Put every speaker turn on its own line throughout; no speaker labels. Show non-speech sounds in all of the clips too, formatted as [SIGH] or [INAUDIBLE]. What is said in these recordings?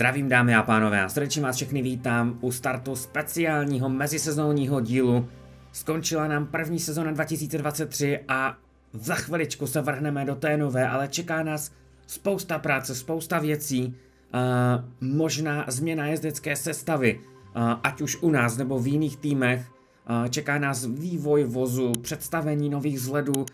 Zdravím dámy a pánové a srdečně vás všechny vítám u startu speciálního mezisezónního dílu. Skončila nám první sezóna 2023 a za chviličku se vrhneme do té nové, ale čeká nás spousta práce, spousta věcí, uh, možná změna jezdecké sestavy, uh, ať už u nás nebo v jiných týmech. Uh, čeká nás vývoj vozu, představení nových vzhledů uh,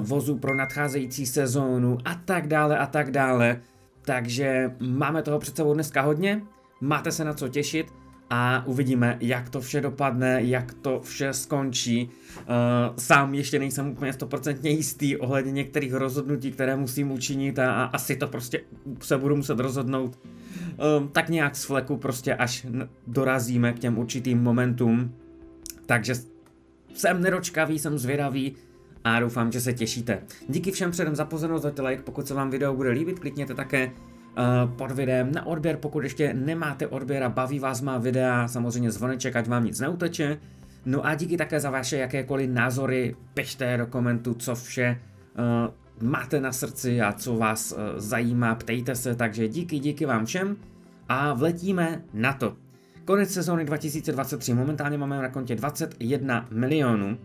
vozu pro nadcházející sezónu a tak dále a tak dále. Takže máme toho před sebou dneska hodně, máte se na co těšit a uvidíme, jak to vše dopadne, jak to vše skončí. Uh, sám ještě nejsem úplně stoprocentně jistý ohledně některých rozhodnutí, které musím učinit a, a asi to prostě se budu muset rozhodnout uh, tak nějak z fleku prostě až dorazíme k těm určitým momentům. Takže jsem nedočkavý, jsem zvědavý, a doufám, že se těšíte. Díky všem předem za pozornost, dejte like, pokud se vám video bude líbit, klikněte také uh, pod videem na odběr, pokud ještě nemáte odběr a baví vás má videa, samozřejmě zvoneček, ať vám nic neuteče. No a díky také za vaše jakékoliv názory, pište do komentu, co vše uh, máte na srdci a co vás uh, zajímá, ptejte se, takže díky, díky vám všem a vletíme na to. Konec sezóny 2023, momentálně máme na kontě 21 milionů,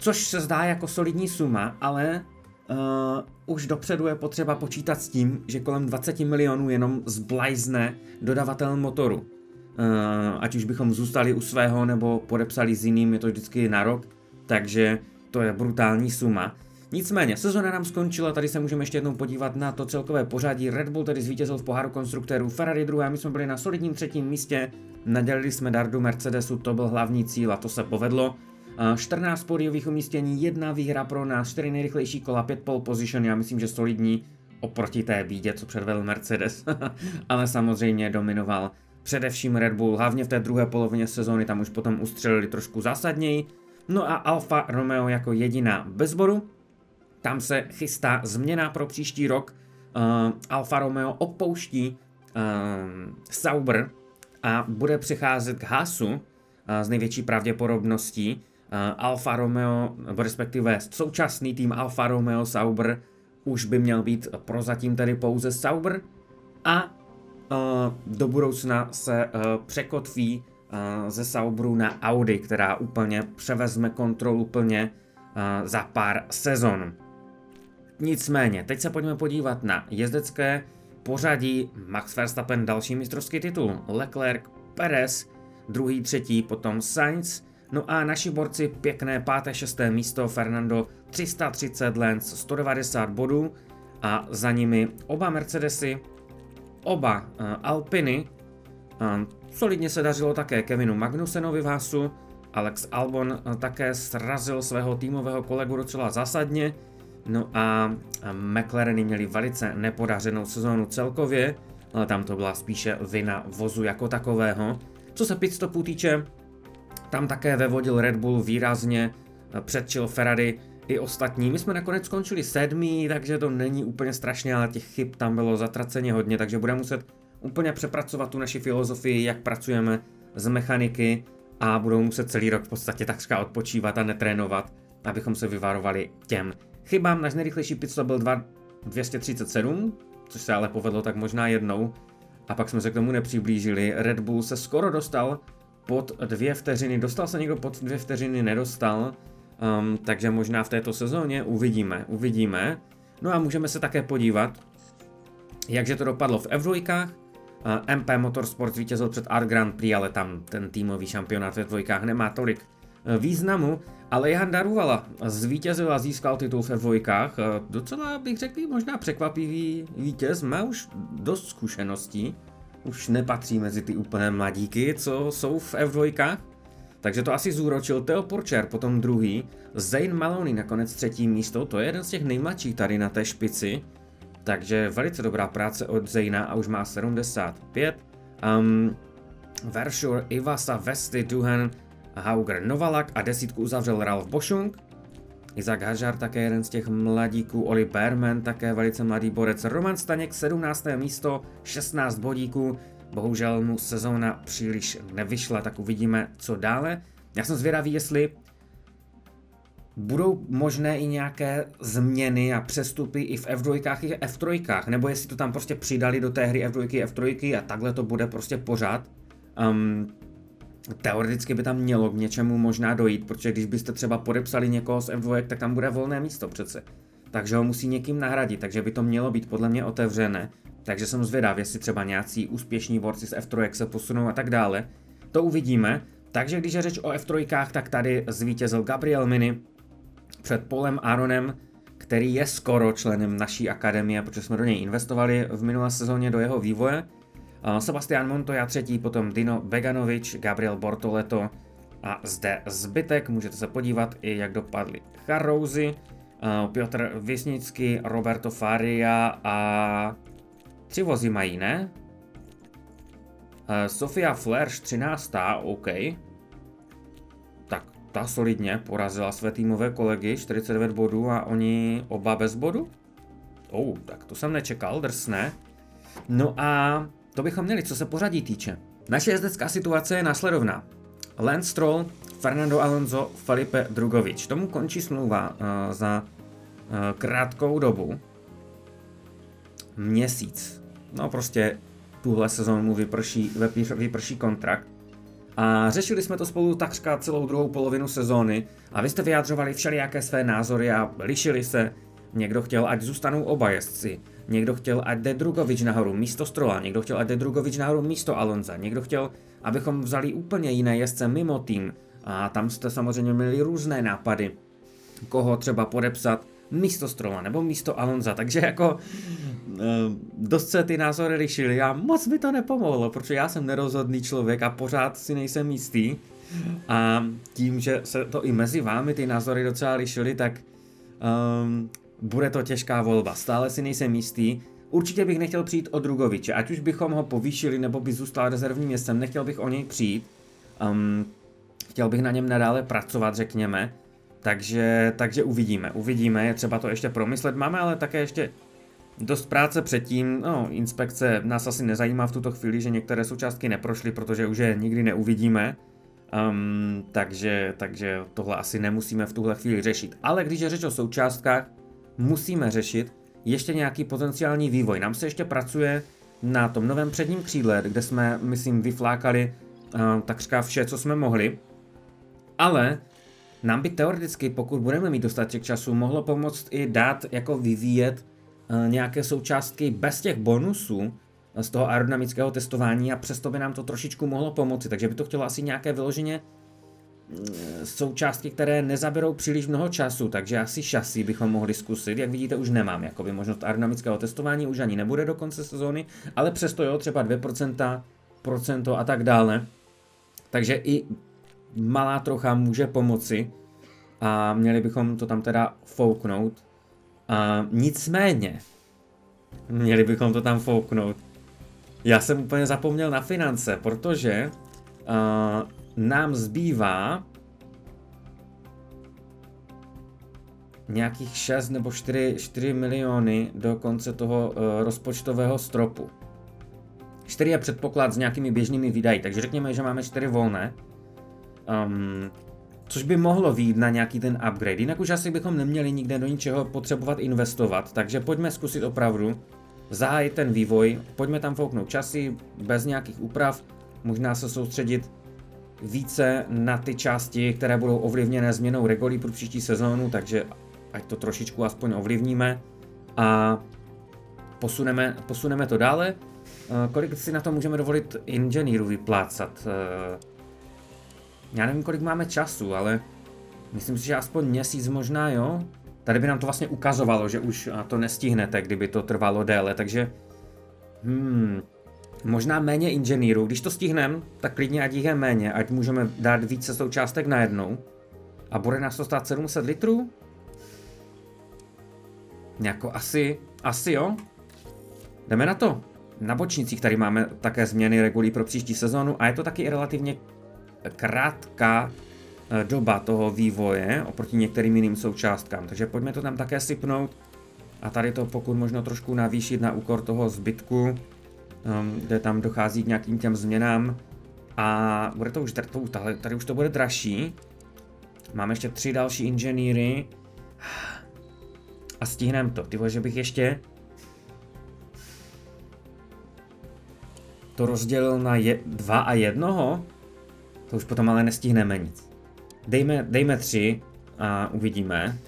což se zdá jako solidní suma, ale uh, už dopředu je potřeba počítat s tím, že kolem 20 milionů jenom zblajzne dodavatel motoru. Uh, ať už bychom zůstali u svého nebo podepsali s jiným, je to vždycky na rok, takže to je brutální suma. Nicméně, sezona nám skončila, tady se můžeme ještě jednou podívat na to celkové pořadí. Red Bull tedy zvítězil v poháru konstruktérů, Ferrari druhé, my jsme byli na solidním třetím místě, nadělili jsme dardu Mercedesu, to byl hlavní cíl a to se povedlo. 14 pódiových umístění, jedna výhra pro nás, 4 nejrychlejší kola, 5 pole position, já myslím, že solidní oproti té bídě, co předvedl Mercedes, [LAUGHS] ale samozřejmě dominoval především Red Bull, hlavně v té druhé polovině sezóny, tam už potom ustřelili trošku zásadněji. No a Alfa Romeo jako jediná bez bodu, tam se chystá změna pro příští rok. Uh, Alfa Romeo opouští uh, Sauber a bude přecházet k Haasu uh, s největší pravděpodobností. Eh, Alfa Romeo, nebo respektive současný tým Alfa Romeo Sauber už by měl být prozatím tedy pouze Sauber. A uh, do budoucna se uh, překotví ze Sauberu na Audi, která úplně převezme kontrolu plně za pár sezon. Nicméně, teď se pojďme podívat na jezdecké pořadí. Max Verstappen další mistrovský titul, Leclerc, Perez, druhý, třetí, potom Sainz, No a naši borci pěkné páté, šesté místo, Fernando 330, Lenz 190 bodů. A za nimi oba Mercedesy, oba uh, Alpiny, uh, solidně se dařilo také Kevinu Magnusenovi v Hasu, Alex Albon uh, také srazil svého týmového kolegu docela zásadně, no a McLareny měli velice nepodařenou sezónu celkově, ale tam to byla spíše vina vozu jako takového. Co se pitstopu týče, tam také vevodil Red Bull výrazně, eh, předčil Ferrari i ostatní. My jsme nakonec skončili sedmý, takže to není úplně strašně, ale těch chyb tam bylo zatraceně hodně, takže budeme muset úplně přepracovat tu naši filozofii, jak pracujeme z mechaniky a budou muset celý rok v podstatě takřka odpočívat a netrénovat, abychom se vyvarovali těm chybám. Náš nejrychlejší pitstop byl 237, což se ale povedlo tak možná jednou, a pak jsme se k tomu nepřiblížili. Red Bull se skoro dostal pod dvě vteřiny. Dostal se někdo pod dvě vteřiny, nedostal. Um, takže možná v této sezóně uvidíme, uvidíme. No a můžeme se také podívat, jakže to dopadlo v F2. Uh, MP Motorsport vítězil před Art Grand Prix, ale tam ten týmový šampionát ve dvojkách nemá tolik uh, významu. Ale Jan Daruvala zvítězil a získal titul ve dvojkách. Uh, docela bych řekl, možná překvapivý vítěz, má už dost zkušeností už nepatří mezi ty úplné mladíky, co jsou v F2. Takže to asi zúročil Theo Porcher, potom druhý, Zane Maloney nakonec třetí místo, to je jeden z těch nejmladších tady na té špici. Takže velice dobrá práce od Zayna a už má 75. Um, Vershur, Ivasa, Vesty, Duhan, Hauger, Novalak a desítku uzavřel Ralf Boschung. Isaac Hajar také jeden z těch mladíků, Oli Berman také velice mladý borec, Roman Staněk 17. místo, 16 bodíků, bohužel mu sezóna příliš nevyšla, tak uvidíme co dále. Já jsem zvědavý, jestli budou možné i nějaké změny a přestupy i v F2 i F3, nebo jestli to tam prostě přidali do té hry F2 F3 a takhle to bude prostě pořád. Um, teoreticky by tam mělo k něčemu možná dojít, protože když byste třeba podepsali někoho z F2, tak tam bude volné místo přece. Takže ho musí někým nahradit, takže by to mělo být podle mě otevřené. Takže jsem zvědav, jestli třeba nějací úspěšní borci z F3 se posunou a tak dále. To uvidíme. Takže když je řeč o F3, tak tady zvítězil Gabriel Mini před Polem Aaronem, který je skoro členem naší akademie, protože jsme do něj investovali v minulé sezóně do jeho vývoje. Sebastian Montoya třetí, potom Dino Beganovič, Gabriel Bortoleto a zde zbytek. Můžete se podívat i jak dopadly Charouzy, Piotr Vysnický, Roberto Faria a tři vozy mají, ne? Sofia Flash 13. OK. Tak ta solidně porazila své týmové kolegy, 49 bodů a oni oba bez bodu? Oh, tak to jsem nečekal, drsné. No a to bychom měli, co se pořadí týče. Naše jezdecká situace je následovná. Lance Stroll, Fernando Alonso, Felipe Drugovič. Tomu končí smlouva uh, za uh, krátkou dobu. Měsíc. No prostě tuhle sezónu mu vyprší, vyprší kontrakt. A řešili jsme to spolu takřka celou druhou polovinu sezóny a vy jste vyjadřovali všelijaké své názory a lišili se. Někdo chtěl, ať zůstanou oba jezdci. Někdo chtěl, ať jde Drugovič nahoru místo Strola, někdo chtěl, ať jde Drugovič nahoru místo Alonza, někdo chtěl, abychom vzali úplně jiné jezdce mimo tým. A tam jste samozřejmě měli různé nápady, koho třeba podepsat místo Strola nebo místo Alonza, takže jako eh, dost se ty názory lišily a moc mi to nepomohlo, protože já jsem nerozhodný člověk a pořád si nejsem jistý. A tím, že se to i mezi vámi ty názory docela lišily, tak um, bude to těžká volba. Stále si nejsem jistý. Určitě bych nechtěl přijít od Drugoviče, ať už bychom ho povýšili nebo by zůstal rezervním městem, nechtěl bych o něj přijít. Um, chtěl bych na něm nadále pracovat, řekněme. Takže, takže uvidíme, uvidíme, je třeba to ještě promyslet. Máme ale také ještě dost práce předtím, no inspekce nás asi nezajímá v tuto chvíli, že některé součástky neprošly, protože už je nikdy neuvidíme. Um, takže, takže tohle asi nemusíme v tuhle chvíli řešit. Ale když je řeč o součástkách, musíme řešit ještě nějaký potenciální vývoj. Nám se ještě pracuje na tom novém předním křídle, kde jsme, myslím, vyflákali uh, takřka vše, co jsme mohli. Ale nám by teoreticky, pokud budeme mít dostatek času, mohlo pomoct i dát jako vyvíjet uh, nějaké součástky bez těch bonusů z toho aerodynamického testování a přesto by nám to trošičku mohlo pomoci, takže by to chtělo asi nějaké vyloženě součástky, které nezaberou příliš mnoho času, takže asi šasy bychom mohli zkusit. Jak vidíte, už nemám jakoby možnost aerodynamického testování, už ani nebude do konce sezóny, ale přesto jo, třeba 2%, procento a tak dále. Takže i malá trocha může pomoci a měli bychom to tam teda fouknout. A nicméně, měli bychom to tam fouknout. Já jsem úplně zapomněl na finance, protože uh, nám zbývá nějakých 6 nebo 4, 4 miliony do konce toho uh, rozpočtového stropu. 4 je předpoklad s nějakými běžnými výdaji, takže řekněme, že máme 4 volné. Um, což by mohlo výjít na nějaký ten upgrade. Jinak už asi bychom neměli nikde do ničeho potřebovat investovat, takže pojďme zkusit opravdu zahájit ten vývoj, pojďme tam fouknout časy bez nějakých úprav, možná se soustředit více na ty části, které budou ovlivněné změnou regulí pro příští sezónu, takže ať to trošičku aspoň ovlivníme a posuneme, posuneme to dále. Eh, kolik si na to můžeme dovolit inženýrů vyplácat? Eh, já nevím, kolik máme času, ale myslím si, že aspoň měsíc možná, jo? Tady by nám to vlastně ukazovalo, že už to nestihnete, kdyby to trvalo déle, takže hmm, možná méně inženýrů. Když to stihneme, tak klidně ať jich je méně, ať můžeme dát více součástek najednou. A bude nás to stát 700 litrů? Jako asi, asi jo. Jdeme na to. Na bočnicích tady máme také změny regulí pro příští sezónu a je to taky relativně krátká eh, doba toho vývoje oproti některým jiným součástkám. Takže pojďme to tam také sypnout a tady to pokud možno trošku navýšit na úkor toho zbytku kde tam dochází k nějakým těm změnám a bude to už, tady, tady už to bude dražší. Máme ještě tři další inženýry. A stihneme to. Ty že bych ještě to rozdělil na je, dva a jednoho? To už potom ale nestihneme nic. Dejme, dejme tři a uvidíme.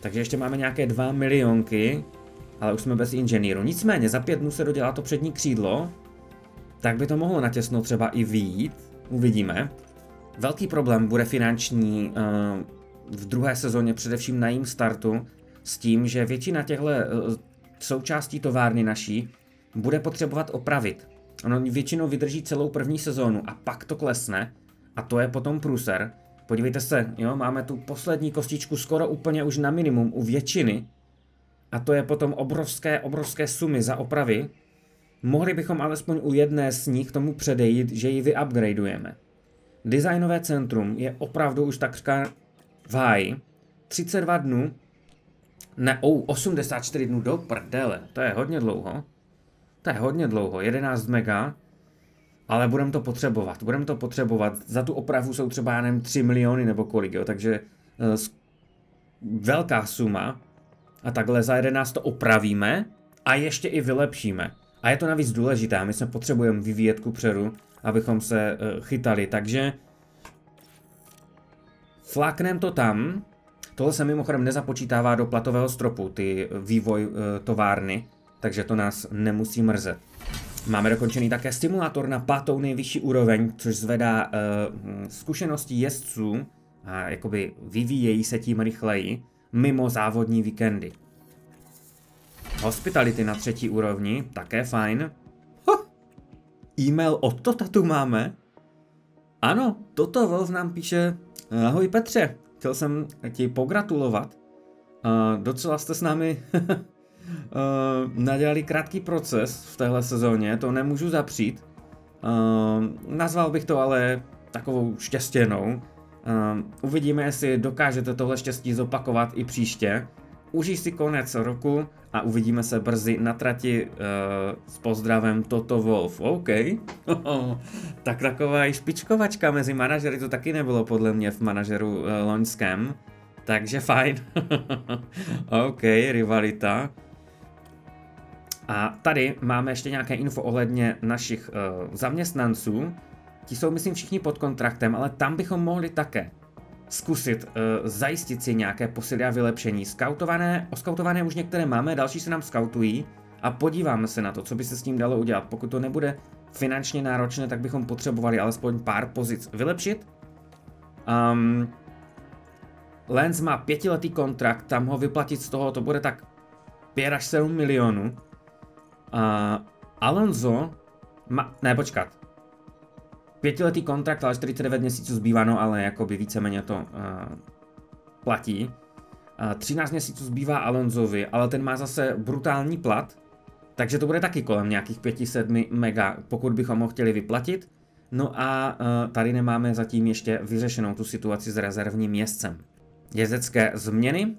Takže ještě máme nějaké dva milionky, ale už jsme bez inženýru. Nicméně za pět dnů se dodělá to přední křídlo, tak by to mohlo natěsno třeba i výjít. Uvidíme. Velký problém bude finanční uh, v druhé sezóně, především na jím startu, s tím, že většina těchto uh, součástí továrny naší bude potřebovat opravit. Ono většinou vydrží celou první sezónu a pak to klesne a to je potom průser. Podívejte se, jo, máme tu poslední kostičku skoro úplně už na minimum u většiny a to je potom obrovské, obrovské sumy za opravy. Mohli bychom alespoň u jedné z nich tomu předejít, že ji vyupgradeujeme. Designové centrum je opravdu už takřka v háji. 32 dnů, ne, oh, 84 dnů do prdele, to je hodně dlouho. To je hodně dlouho, 11 mega, ale budeme to potřebovat, budeme to potřebovat. Za tu opravu jsou třeba, já nevím, 3 miliony nebo kolik, jo, takže uh, velká suma. A takhle za 11 to opravíme a ještě i vylepšíme. A je to navíc důležité, my se potřebujeme vyvíjet ku předu, abychom se uh, chytali, takže flaknem to tam, tohle se mimochodem nezapočítává do platového stropu, ty vývoj uh, továrny, takže to nás nemusí mrzet. Máme dokončený také simulátor na pátou nejvyšší úroveň, což zvedá uh, zkušenosti jezdců a jakoby vyvíjejí se tím rychleji mimo závodní víkendy. Hospitality na třetí úrovni, také fajn. Ho! E-mail od Tota tu máme? Ano, Toto Wolf nám píše, ahoj Petře, chtěl jsem ti pogratulovat. Uh, docela jste s námi uh, [LAUGHS] nadělali krátký proces v téhle sezóně, to nemůžu zapřít. Uh, nazval bych to ale takovou štěstěnou. Uh, uvidíme, jestli dokážete tohle štěstí zopakovat i příště. Užij si konec roku a uvidíme se brzy na trati uh, s pozdravem Toto Wolf. OK. [LAUGHS] tak taková i špičkovačka mezi manažery to taky nebylo podle mě v manažeru uh, loňském. Takže fajn. [LAUGHS] OK, rivalita. A tady máme ještě nějaké info ohledně našich uh, zaměstnanců. Ti jsou, myslím, všichni pod kontraktem, ale tam bychom mohli také zkusit uh, zajistit si nějaké posily a vylepšení. Skautované, oskautované už některé máme, další se nám skautují a podíváme se na to, co by se s tím dalo udělat. Pokud to nebude finančně náročné, tak bychom potřebovali alespoň pár pozic vylepšit. Um, Lens má pětiletý kontrakt, tam ho vyplatit z toho, to bude tak 5 až 7 milionů. Uh, Alonso, ma, ne počkat, pětiletý kontrakt, ale 49 měsíců zbývá, no ale jakoby víceméně to uh, platí. Uh, 13 měsíců zbývá Alonsovi, ale ten má zase brutální plat, takže to bude taky kolem nějakých 5-7 mega, pokud bychom ho chtěli vyplatit. No a uh, tady nemáme zatím ještě vyřešenou tu situaci s rezervním městcem. Jezecké změny.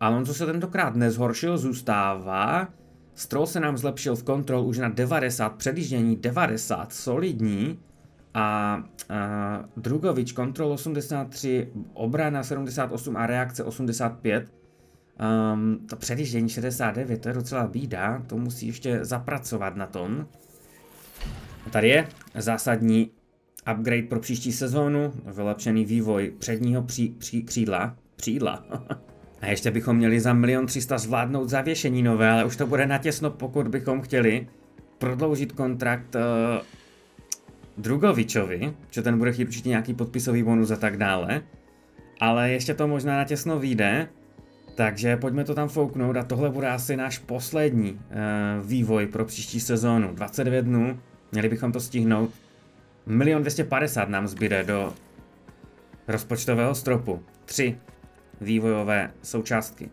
Alonso se tentokrát nezhoršil, zůstává. Stroll se nám zlepšil v kontrol už na 90, předjíždění 90, solidní. A, a Drugovič kontrol 83, obrana 78 a reakce 85. Um, ehm, to předjíždění 69, to je docela bída, to musí ještě zapracovat na tom. A tady je zásadní upgrade pro příští sezónu, vylepšený vývoj předního pří, pří, křídla, přídla. [LAUGHS] A ještě bychom měli za milion 300 zvládnout zavěšení nové, ale už to bude natěsno, pokud bychom chtěli prodloužit kontrakt uh, Drugovičovi, že ten bude chtít určitě nějaký podpisový bonus a tak dále. Ale ještě to možná natěsno vyjde, takže pojďme to tam fouknout a tohle bude asi náš poslední uh, vývoj pro příští sezónu. 29 dnů, měli bychom to stihnout. Milion 250 nám zbyde do rozpočtového stropu. 3 vývojové součástky.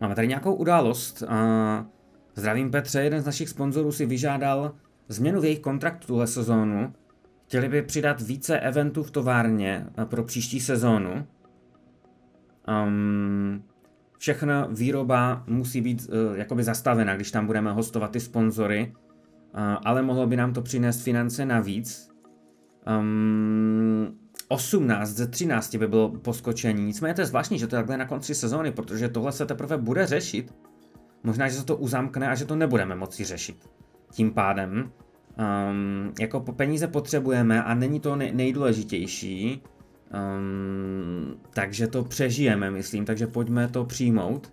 Máme tady nějakou událost. Zdravím Petře, jeden z našich sponzorů si vyžádal změnu v jejich kontraktu tuhle sezónu. Chtěli by přidat více eventů v továrně pro příští sezónu. Um, všechna výroba musí být uh, jakoby zastavena, když tam budeme hostovat ty sponzory, uh, ale mohlo by nám to přinést finance navíc. Um, 18 ze 13 by bylo poskočení. Nicméně to je zvláštní, že to je takhle na konci sezóny, protože tohle se teprve bude řešit. Možná, že se to uzamkne a že to nebudeme moci řešit. Tím pádem, um, jako peníze potřebujeme a není to nej- nejdůležitější, um, takže to přežijeme, myslím, takže pojďme to přijmout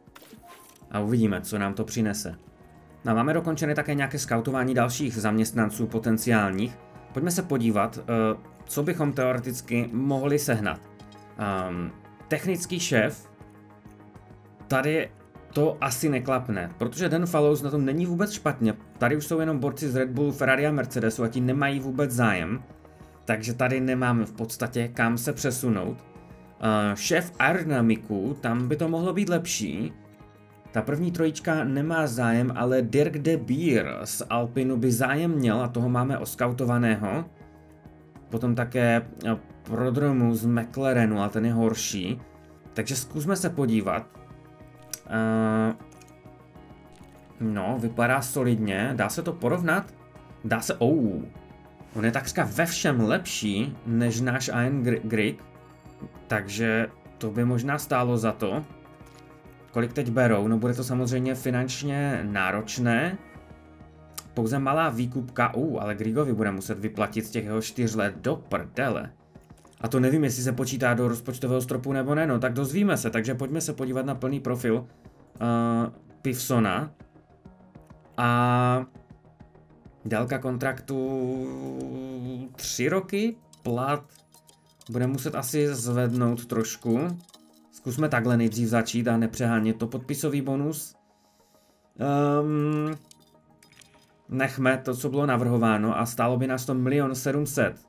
a uvidíme, co nám to přinese. No máme dokončené také nějaké skautování dalších zaměstnanců potenciálních. Pojďme se podívat, uh, co bychom teoreticky mohli sehnat. Um, technický šéf, tady to asi neklapne, protože Den Fallows na tom není vůbec špatně. Tady už jsou jenom borci z Red Bull, Ferrari a Mercedesu a ti nemají vůbec zájem. Takže tady nemáme v podstatě kam se přesunout. Uh, šéf aerodynamiku, tam by to mohlo být lepší. Ta první trojička nemá zájem, ale Dirk de Beer z Alpinu by zájem měl a toho máme oskautovaného. Potom také eh, Prodromu z McLarenu, ale ten je horší. Takže zkusme se podívat. Uh, no, vypadá solidně. Dá se to porovnat? Dá se... Oh, on je takřka ve všem lepší než náš Iron Grig. Takže to by možná stálo za to. Kolik teď berou? No bude to samozřejmě finančně náročné. Pouze malá výkupka, uh, ale Grigovi bude muset vyplatit z těch jeho čtyř let do prdele. A to nevím, jestli se počítá do rozpočtového stropu nebo ne, no tak dozvíme se, takže pojďme se podívat na plný profil uh, Pivsona. A délka kontraktu tři roky, plat bude muset asi zvednout trošku. Zkusme takhle nejdřív začít a nepřehánět to podpisový bonus. Um, nechme to, co bylo navrhováno a stálo by nás to milion 700.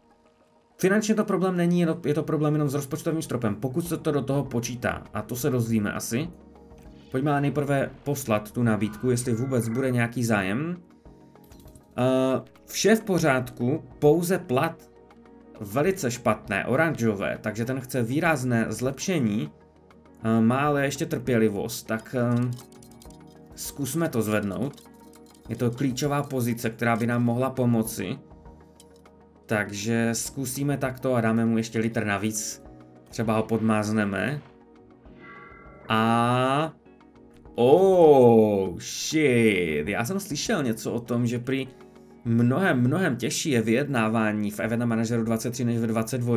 Finančně to problém není, je to problém jenom s rozpočtovým stropem, pokud se to do toho počítá. A to se dozvíme asi. Pojďme ale nejprve poslat tu nabídku, jestli vůbec bude nějaký zájem. Uh, vše v pořádku, pouze plat velice špatné, oranžové, takže ten chce výrazné zlepšení, uh, má ale ještě trpělivost, tak uh, zkusme to zvednout. Je to klíčová pozice, která by nám mohla pomoci. Takže zkusíme takto a dáme mu ještě litr navíc. Třeba ho podmázneme. A... Oh, shit. Já jsem slyšel něco o tom, že při mnohem, mnohem těžší je vyjednávání v Event Manageru 23 než ve 22.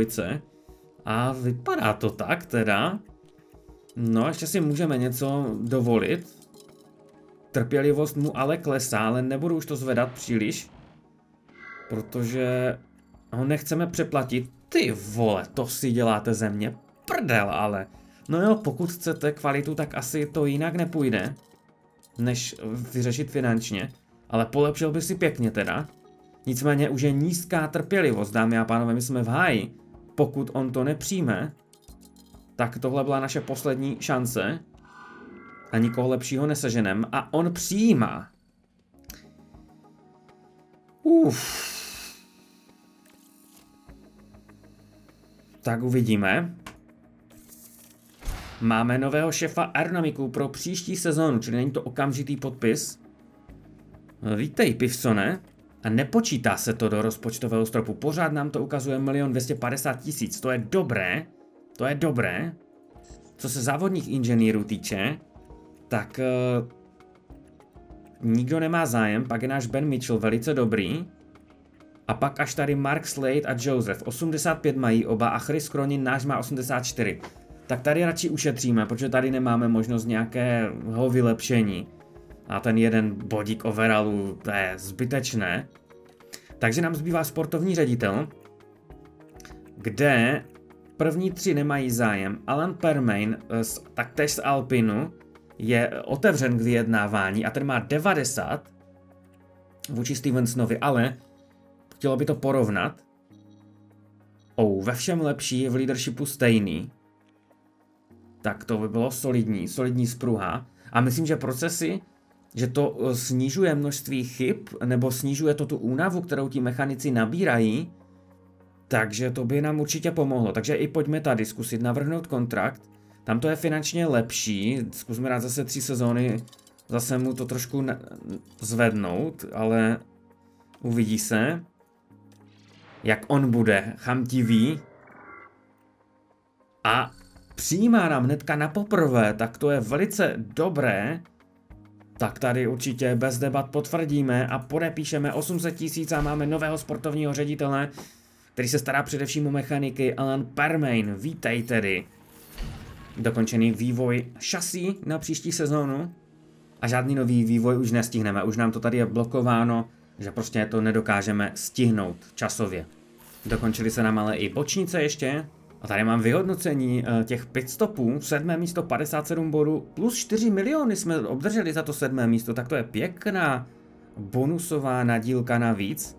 A vypadá to tak teda. No, ještě si můžeme něco dovolit. Trpělivost mu ale klesá, ale nebudu už to zvedat příliš. Protože ho nechceme přeplatit. Ty vole, to si děláte ze mě prdel, ale. No jo, pokud chcete kvalitu, tak asi to jinak nepůjde, než vyřešit finančně. Ale polepšil by si pěkně teda. Nicméně už je nízká trpělivost, dámy a pánové, my jsme v háji. Pokud on to nepřijme, tak tohle byla naše poslední šance. A nikoho lepšího neseženem. A on přijímá. Uf. Tak uvidíme. Máme nového šefa Aerodynamiku pro příští sezónu, čili není to okamžitý podpis. Vítej, Pivsone. A nepočítá se to do rozpočtového stropu. Pořád nám to ukazuje 1 250 tisíc. To je dobré. To je dobré. Co se závodních inženýrů týče, tak uh, nikdo nemá zájem, pak je náš Ben Mitchell velice dobrý. A pak až tady Mark Slade a Joseph, 85 mají oba a Chris Cronin náš má 84. Tak tady radši ušetříme, protože tady nemáme možnost nějakého vylepšení. A ten jeden bodík overallu, to je zbytečné. Takže nám zbývá sportovní ředitel, kde první tři nemají zájem. Alan Permain, z, taktéž z Alpinu, je otevřen k vyjednávání a ten má 90 vůči Stevensonovi, ale chtělo by to porovnat. Oh, ve všem lepší je v leadershipu stejný. Tak to by bylo solidní, solidní spruha. A myslím, že procesy, že to eh, snižuje množství chyb, nebo snižuje to tu únavu, kterou ti mechanici nabírají, takže to by nám určitě pomohlo. Takže i pojďme tady zkusit navrhnout kontrakt. Tam to je finančně lepší, zkusme dát zase tři sezóny, zase mu to trošku zvednout, ale uvidí se jak on bude chamtivý. A přijímá nám hnedka na poprvé, tak to je velice dobré. Tak tady určitě bez debat potvrdíme a podepíšeme 800 tisíc a máme nového sportovního ředitele, který se stará především o mechaniky, Alan Permain. Vítej tedy. Dokončený vývoj šasí na příští sezónu. A žádný nový vývoj už nestihneme, už nám to tady je blokováno, že prostě to nedokážeme stihnout časově. Dokončili se nám ale i bočnice ještě, a tady mám vyhodnocení uh, těch pitstopů, sedmé místo 57 bodů, plus 4 miliony jsme obdrželi za to sedmé místo, tak to je pěkná bonusová nadílka navíc.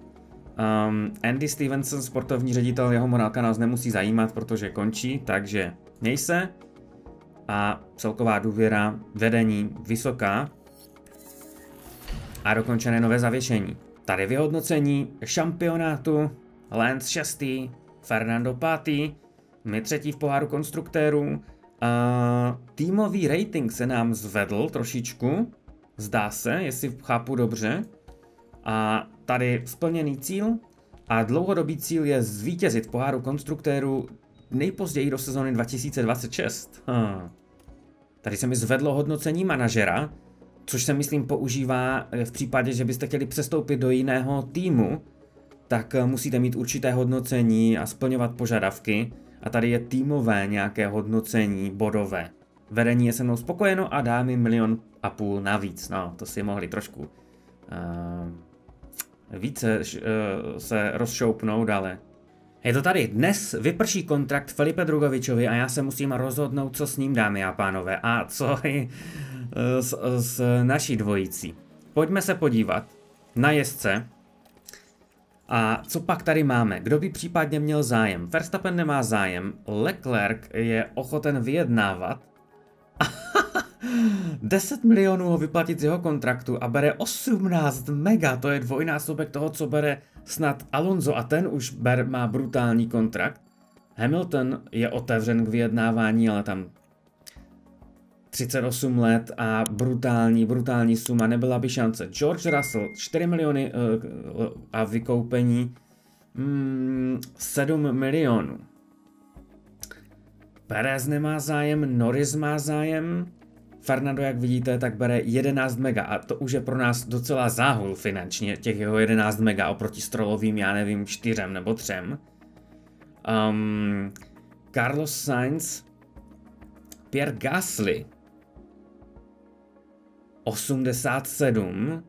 Um, Andy Stevenson, sportovní ředitel, jeho morálka nás nemusí zajímat, protože končí, takže měj se. A celková důvěra, vedení vysoká. A dokončené nové zavěšení. Tady vyhodnocení šampionátu, Lance 6. Fernando 5. My třetí v poháru konstruktérů. A týmový rating se nám zvedl trošičku, zdá se, jestli chápu dobře. A tady splněný cíl a dlouhodobý cíl je zvítězit v poháru konstruktérů nejpozději do sezóny 2026. Hm. Tady se mi zvedlo hodnocení manažera, což se myslím používá v případě, že byste chtěli přestoupit do jiného týmu, tak musíte mít určité hodnocení a splňovat požadavky. A tady je týmové nějaké hodnocení bodové. Vedení je se mnou spokojeno a dá mi milion a půl navíc. No, to si mohli trošku uh, více uh, se rozšoupnout, ale je to tady. Dnes vyprší kontrakt Filipe Drugovičovi a já se musím rozhodnout, co s ním, dámy a pánové, a co eh, s, s naší dvojicí. Pojďme se podívat na jezdce, a co pak tady máme? Kdo by případně měl zájem? Verstappen nemá zájem, Leclerc je ochoten vyjednávat. [LAUGHS] 10 milionů ho vyplatit z jeho kontraktu a bere 18 mega, to je dvojnásobek toho, co bere snad Alonso a ten už ber, má brutální kontrakt. Hamilton je otevřen k vyjednávání, ale tam 38 let a brutální, brutální suma, nebyla by šance. George Russell, 4 miliony uh, a vykoupení mm, 7 milionů. Perez nemá zájem, Norris má zájem, Fernando, jak vidíte, tak bere 11 mega a to už je pro nás docela záhul finančně, těch jeho 11 mega oproti strolovým, já nevím, 4 nebo 3. Um, Carlos Sainz, Pierre Gasly, 87,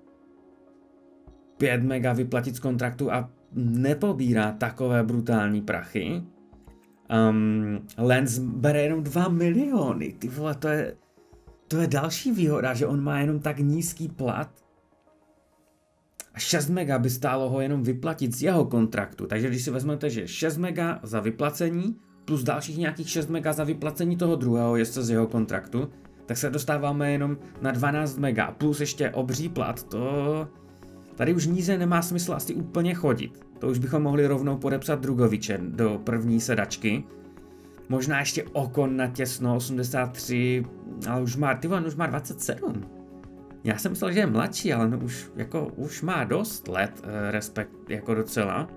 5 mega vyplatit z kontraktu a nepobírá takové brutální prachy. Um, Lens bere jenom 2 miliony, ty vole, to je, to je další výhoda, že on má jenom tak nízký plat. A 6 mega by stálo ho jenom vyplatit z jeho kontraktu, takže když si vezmete, že 6 mega za vyplacení, plus dalších nějakých 6 mega za vyplacení toho druhého jezdce z jeho kontraktu, tak se dostáváme jenom na 12 mega, plus ještě obří plat, to... Tady už níze nemá smysl asi úplně chodit. To už bychom mohli rovnou podepsat Drugoviče do první sedačky. Možná ještě Okon na těsno 83, ale už má, ty on už má 27. Já jsem myslel, že je mladší, ale no už, jako, už má dost let, eh, respekt, jako docela.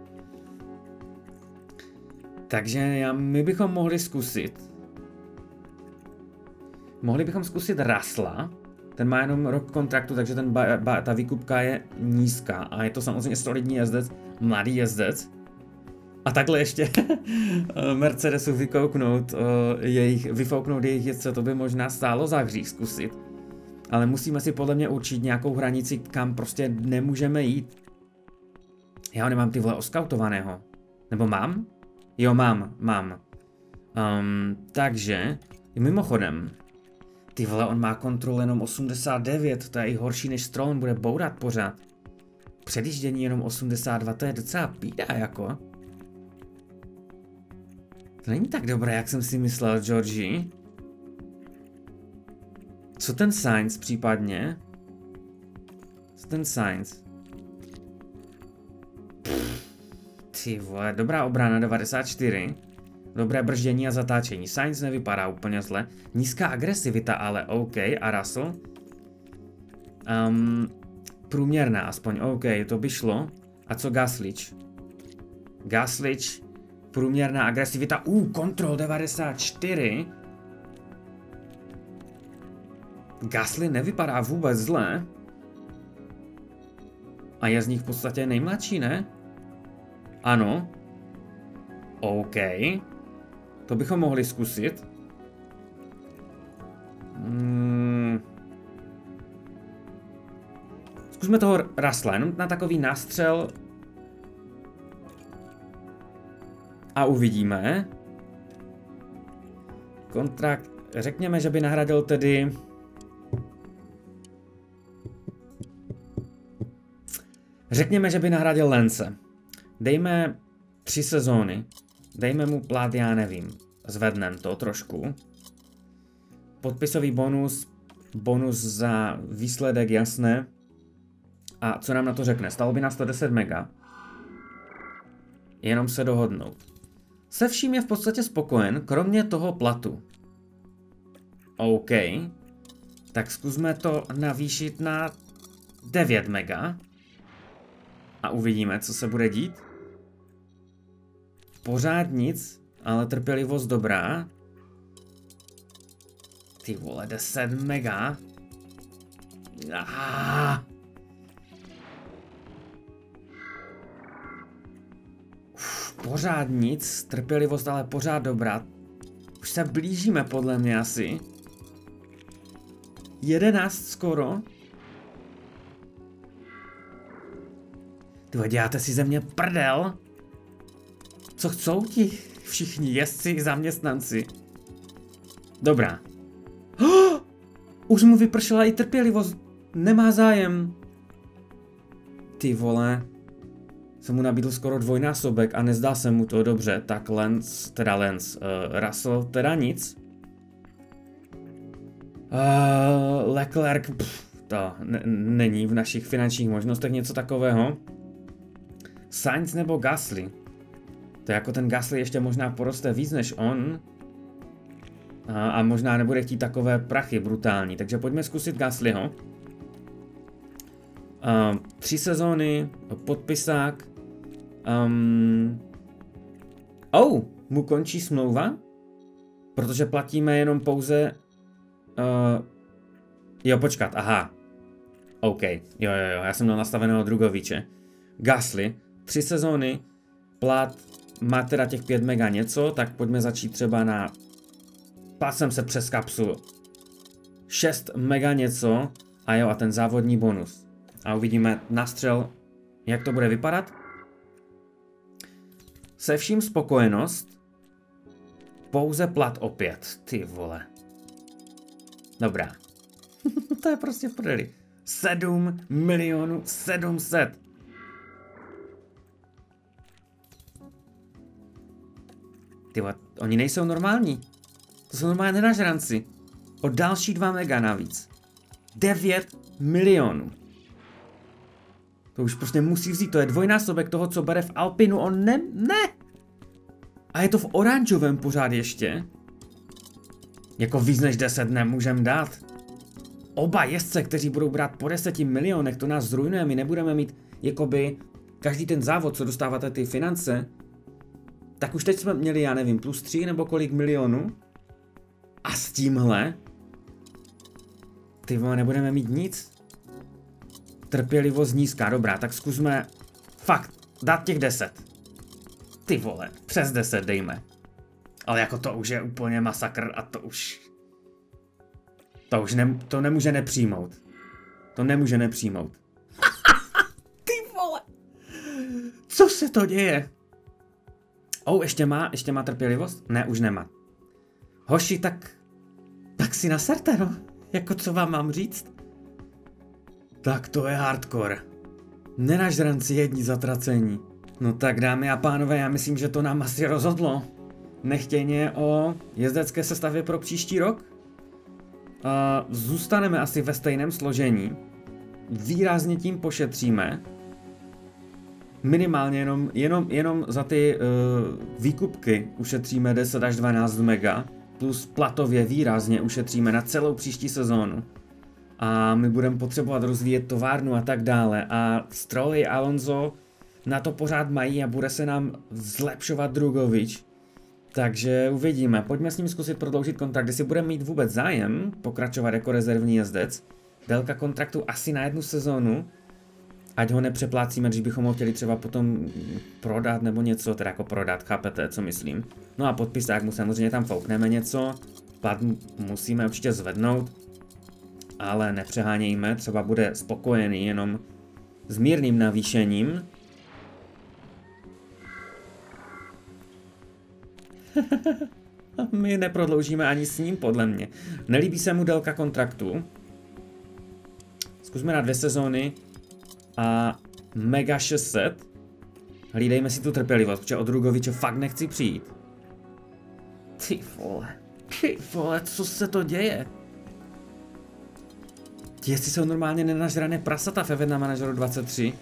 Takže já, my bychom mohli zkusit Mohli bychom zkusit Rasla, ten má jenom rok kontraktu, takže ten ba, ba, ta výkupka je nízká a je to samozřejmě solidní jezdec, mladý jezdec. A takhle ještě [LAUGHS] Mercedesu vykouknout, uh, jejich, vyfouknout jejich jezdce, to by možná stálo za hřích zkusit. Ale musíme si podle mě určit nějakou hranici, kam prostě nemůžeme jít. Já ho nemám ty vole oskautovaného. Nebo mám? Jo, mám, mám. Um, takže, mimochodem, ty vole, on má kontrol jenom 89, to je i horší než Stroll, bude bourat pořád. Předjíždění jenom 82, to je docela pída jako. To není tak dobré, jak jsem si myslel, Georgie. Co ten Science případně? Co ten Science? ty vole, dobrá obrana 94. Dobré brždění a zatáčení. Sainz nevypadá úplně zle. Nízká agresivita, ale OK. A Russell? Um, průměrná aspoň, OK, to by šlo. A co Gaslič? Gaslič Průměrná agresivita. Uh, kontrol 94. Gasly nevypadá vůbec zle. A je z nich v podstatě nejmladší, ne? Ano. OK. To bychom mohli zkusit. Hmm. Zkusme toho Rasla, jenom na takový nástřel. A uvidíme. Kontrakt, řekněme, že by nahradil tedy... Řekněme, že by nahradil Lence. Dejme tři sezóny. Dejme mu plat, já nevím. Zvednem to trošku. Podpisový bonus, bonus za výsledek, jasné. A co nám na to řekne? Stalo by nás to 10 mega. Jenom se dohodnout. Se vším je v podstatě spokojen, kromě toho platu. OK. Tak zkusme to navýšit na 9 mega. A uvidíme, co se bude dít. Pořád nic, ale trpělivost dobrá. Ty vole, 10 mega. Ah. Uf, pořád nic, trpělivost ale pořád dobrá. Už se blížíme podle mě asi. 11 skoro. Ty děláte si ze mě prdel. Co chcou ti všichni jezdci i zaměstnanci? Dobrá. Oh, [GASPS] už mu vypršela i trpělivost. Nemá zájem. Ty vole. Jsem mu nabídl skoro dvojnásobek a nezdá se mu to dobře, tak Lens, teda Lens, uh, Russell teda nic. Uh, Leclerc, pff, to není v našich finančních možnostech něco takového. Sainz nebo Gasly? To jako ten Gasly ještě možná poroste víc než on. A, a možná nebude chtít takové prachy brutální. Takže pojďme zkusit Gaslyho. Uh, tři sezóny, podpisák. Um, oh, mu končí smlouva? Protože platíme jenom pouze... Uh, jo, počkat, aha. OK, jo, jo, jo, já jsem měl nastaveného Drugoviče. Gasly, tři sezóny, plat má teda těch 5 mega něco, tak pojďme začít třeba na... Pát jsem se přes kapsul. 6 mega něco a jo, a ten závodní bonus. A uvidíme nastřel, jak to bude vypadat. Se vším spokojenost. Pouze plat opět, ty vole. Dobrá. [LAUGHS] to je prostě v prdeli. 7 milionů 700. Ty oni nejsou normální. To jsou normálně nenažranci. O další 2 mega navíc. 9 milionů. To už prostě musí vzít, to je dvojnásobek toho, co bere v Alpinu, on ne, ne! A je to v oranžovém pořád ještě. Jako víc než 10 nemůžem dát. Oba jezdce, kteří budou brát po 10 milionech, to nás zrujnuje, my nebudeme mít jakoby každý ten závod, co dostáváte ty finance, tak už teď jsme měli, já nevím, plus 3 nebo kolik milionů. A s tímhle, ty vole, nebudeme mít nic. Trpělivost nízká, dobrá, tak zkusme fakt dát těch 10. Ty vole, přes 10 dejme. Ale jako to už je úplně masakr a to už... To už ne, to nemůže nepřijmout. To nemůže nepřijmout. [LAUGHS] Ty vole! Co se to děje? Oh, ještě má, ještě má trpělivost? Ne, už nemá. Hoši, tak, tak si naserte, no. Jako co vám mám říct? Tak to je hardcore. Nenažranci jedni zatracení. No tak dámy a pánové, já myslím, že to nám asi rozhodlo. Nechtěně o jezdecké sestavě pro příští rok. Uh, zůstaneme asi ve stejném složení. Výrazně tím pošetříme minimálně jenom, jenom, jenom za ty uh, výkupky ušetříme 10 až 12 mega, plus platově výrazně ušetříme na celou příští sezónu. A my budeme potřebovat rozvíjet továrnu a tak dále. A Stroll i Alonso na to pořád mají a bude se nám zlepšovat Drugovič. Takže uvidíme. Pojďme s ním zkusit prodloužit kontrakt, jestli bude mít vůbec zájem pokračovat jako rezervní jezdec. Délka kontraktu asi na jednu sezónu, ať ho nepřeplácíme, když bychom ho chtěli třeba potom prodat nebo něco, teda jako prodat, chápete, co myslím. No a podpisák mu samozřejmě tam foukneme něco, plat musíme určitě zvednout, ale nepřehánějme, třeba bude spokojený jenom s mírným navýšením. [LAUGHS] My neprodloužíme ani s ním, podle mě. Nelíbí se mu délka kontraktu. Zkusme na dvě sezóny a mega 600. Hlídejme si tu trpělivost, protože od Rugoviče fakt nechci přijít. Ty vole. Ty vole, co se to děje? Jestli jsou normálně nenažrané prasata v Event Manageru 23.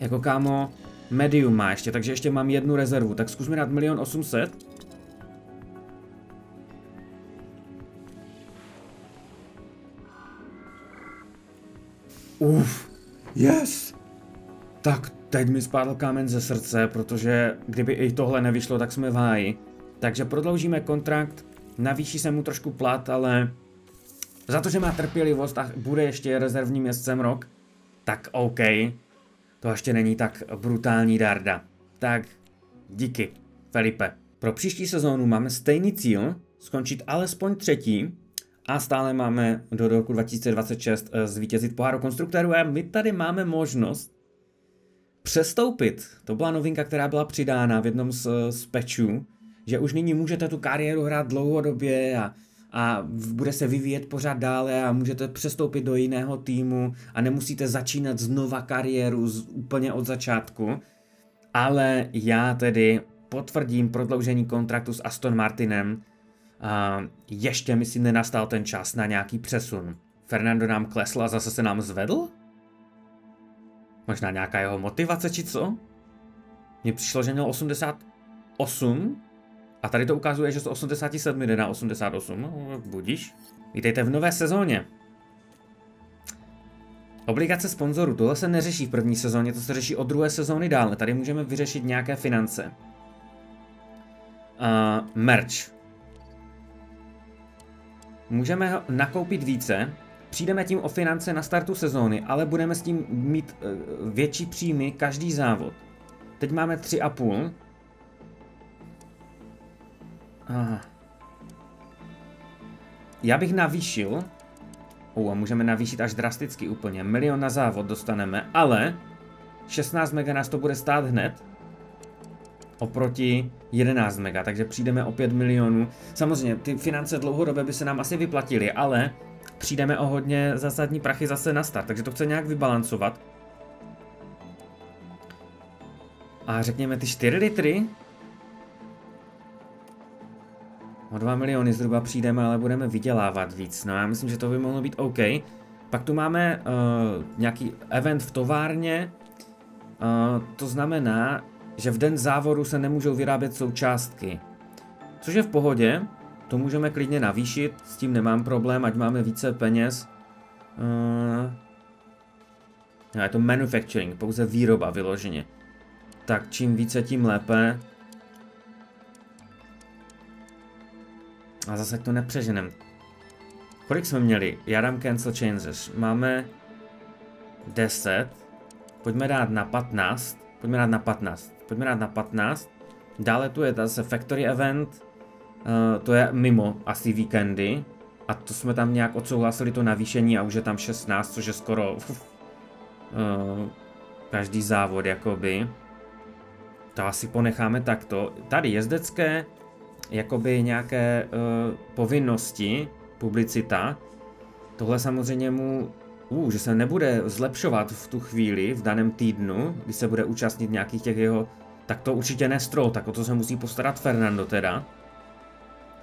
Jako kámo, medium má ještě, takže ještě mám jednu rezervu. Tak zkusme dát milion 800. Uf, yes! Tak teď mi spadl kámen ze srdce, protože kdyby i tohle nevyšlo, tak jsme v háji. Takže prodloužíme kontrakt, navýší se mu trošku plat, ale za to, že má trpělivost a bude ještě rezervním městcem rok, tak OK. To ještě není tak brutální darda. Tak díky, Felipe. Pro příští sezónu máme stejný cíl, skončit alespoň třetí a stále máme do roku 2026 eh, zvítězit poháru konstruktorů a my tady máme možnost přestoupit. To byla novinka, která byla přidána v jednom z, z pečů, že už nyní můžete tu kariéru hrát dlouhodobě a, a bude se vyvíjet pořád dále a můžete přestoupit do jiného týmu a nemusíte začínat znova kariéru z, úplně od začátku. Ale já tedy potvrdím prodloužení kontraktu s Aston Martinem. A ještě myslím nenastal ten čas na nějaký přesun. Fernando nám klesl a zase se nám zvedl? Možná nějaká jeho motivace či co? Mně přišlo, že měl 88 a tady to ukazuje, že z 87 jde na 88, no, budíš. Vítejte v nové sezóně. Obligace sponzorů, tohle se neřeší v první sezóně, to se řeší od druhé sezóny dále. Tady můžeme vyřešit nějaké finance. Uh, merch. Můžeme nakoupit více, přijdeme tím o finance na startu sezóny, ale budeme s tím mít uh, větší příjmy každý závod. Teď máme 3,5, Aha. Já bych navýšil. Uh, a můžeme navýšit až drasticky úplně. Milion na závod dostaneme, ale 16 mega nás to bude stát hned. Oproti 11 mega, takže přijdeme o 5 milionů. Samozřejmě, ty finance dlouhodobě by se nám asi vyplatily, ale přijdeme o hodně zásadní prachy zase na start, takže to chce nějak vybalancovat. A řekněme ty 4 litry, O 2 miliony zhruba přijdeme, ale budeme vydělávat víc. No já myslím, že to by mohlo být OK. Pak tu máme uh, nějaký event v továrně. Uh, to znamená, že v den závodu se nemůžou vyrábět součástky. Což je v pohodě, to můžeme klidně navýšit, s tím nemám problém, ať máme více peněz. Uh, je to manufacturing, pouze výroba vyloženě. Tak čím více, tím lépe. A zase to nepřeženem. Kolik jsme měli? Já dám cancel changes. Máme 10. Pojďme dát na 15. Pojďme dát na 15. Pojďme dát na 15. Dále tu je zase factory event. Uh, to je mimo asi víkendy. A to jsme tam nějak odsouhlasili to navýšení a už je tam 16, což je skoro uh, každý závod jakoby. To asi ponecháme takto. Tady jezdecké, jakoby nějaké uh, povinnosti, publicita, tohle samozřejmě mu, uh, že se nebude zlepšovat v tu chvíli, v daném týdnu, kdy se bude účastnit nějakých těch jeho, tak to určitě nestrol, tak o to se musí postarat Fernando teda.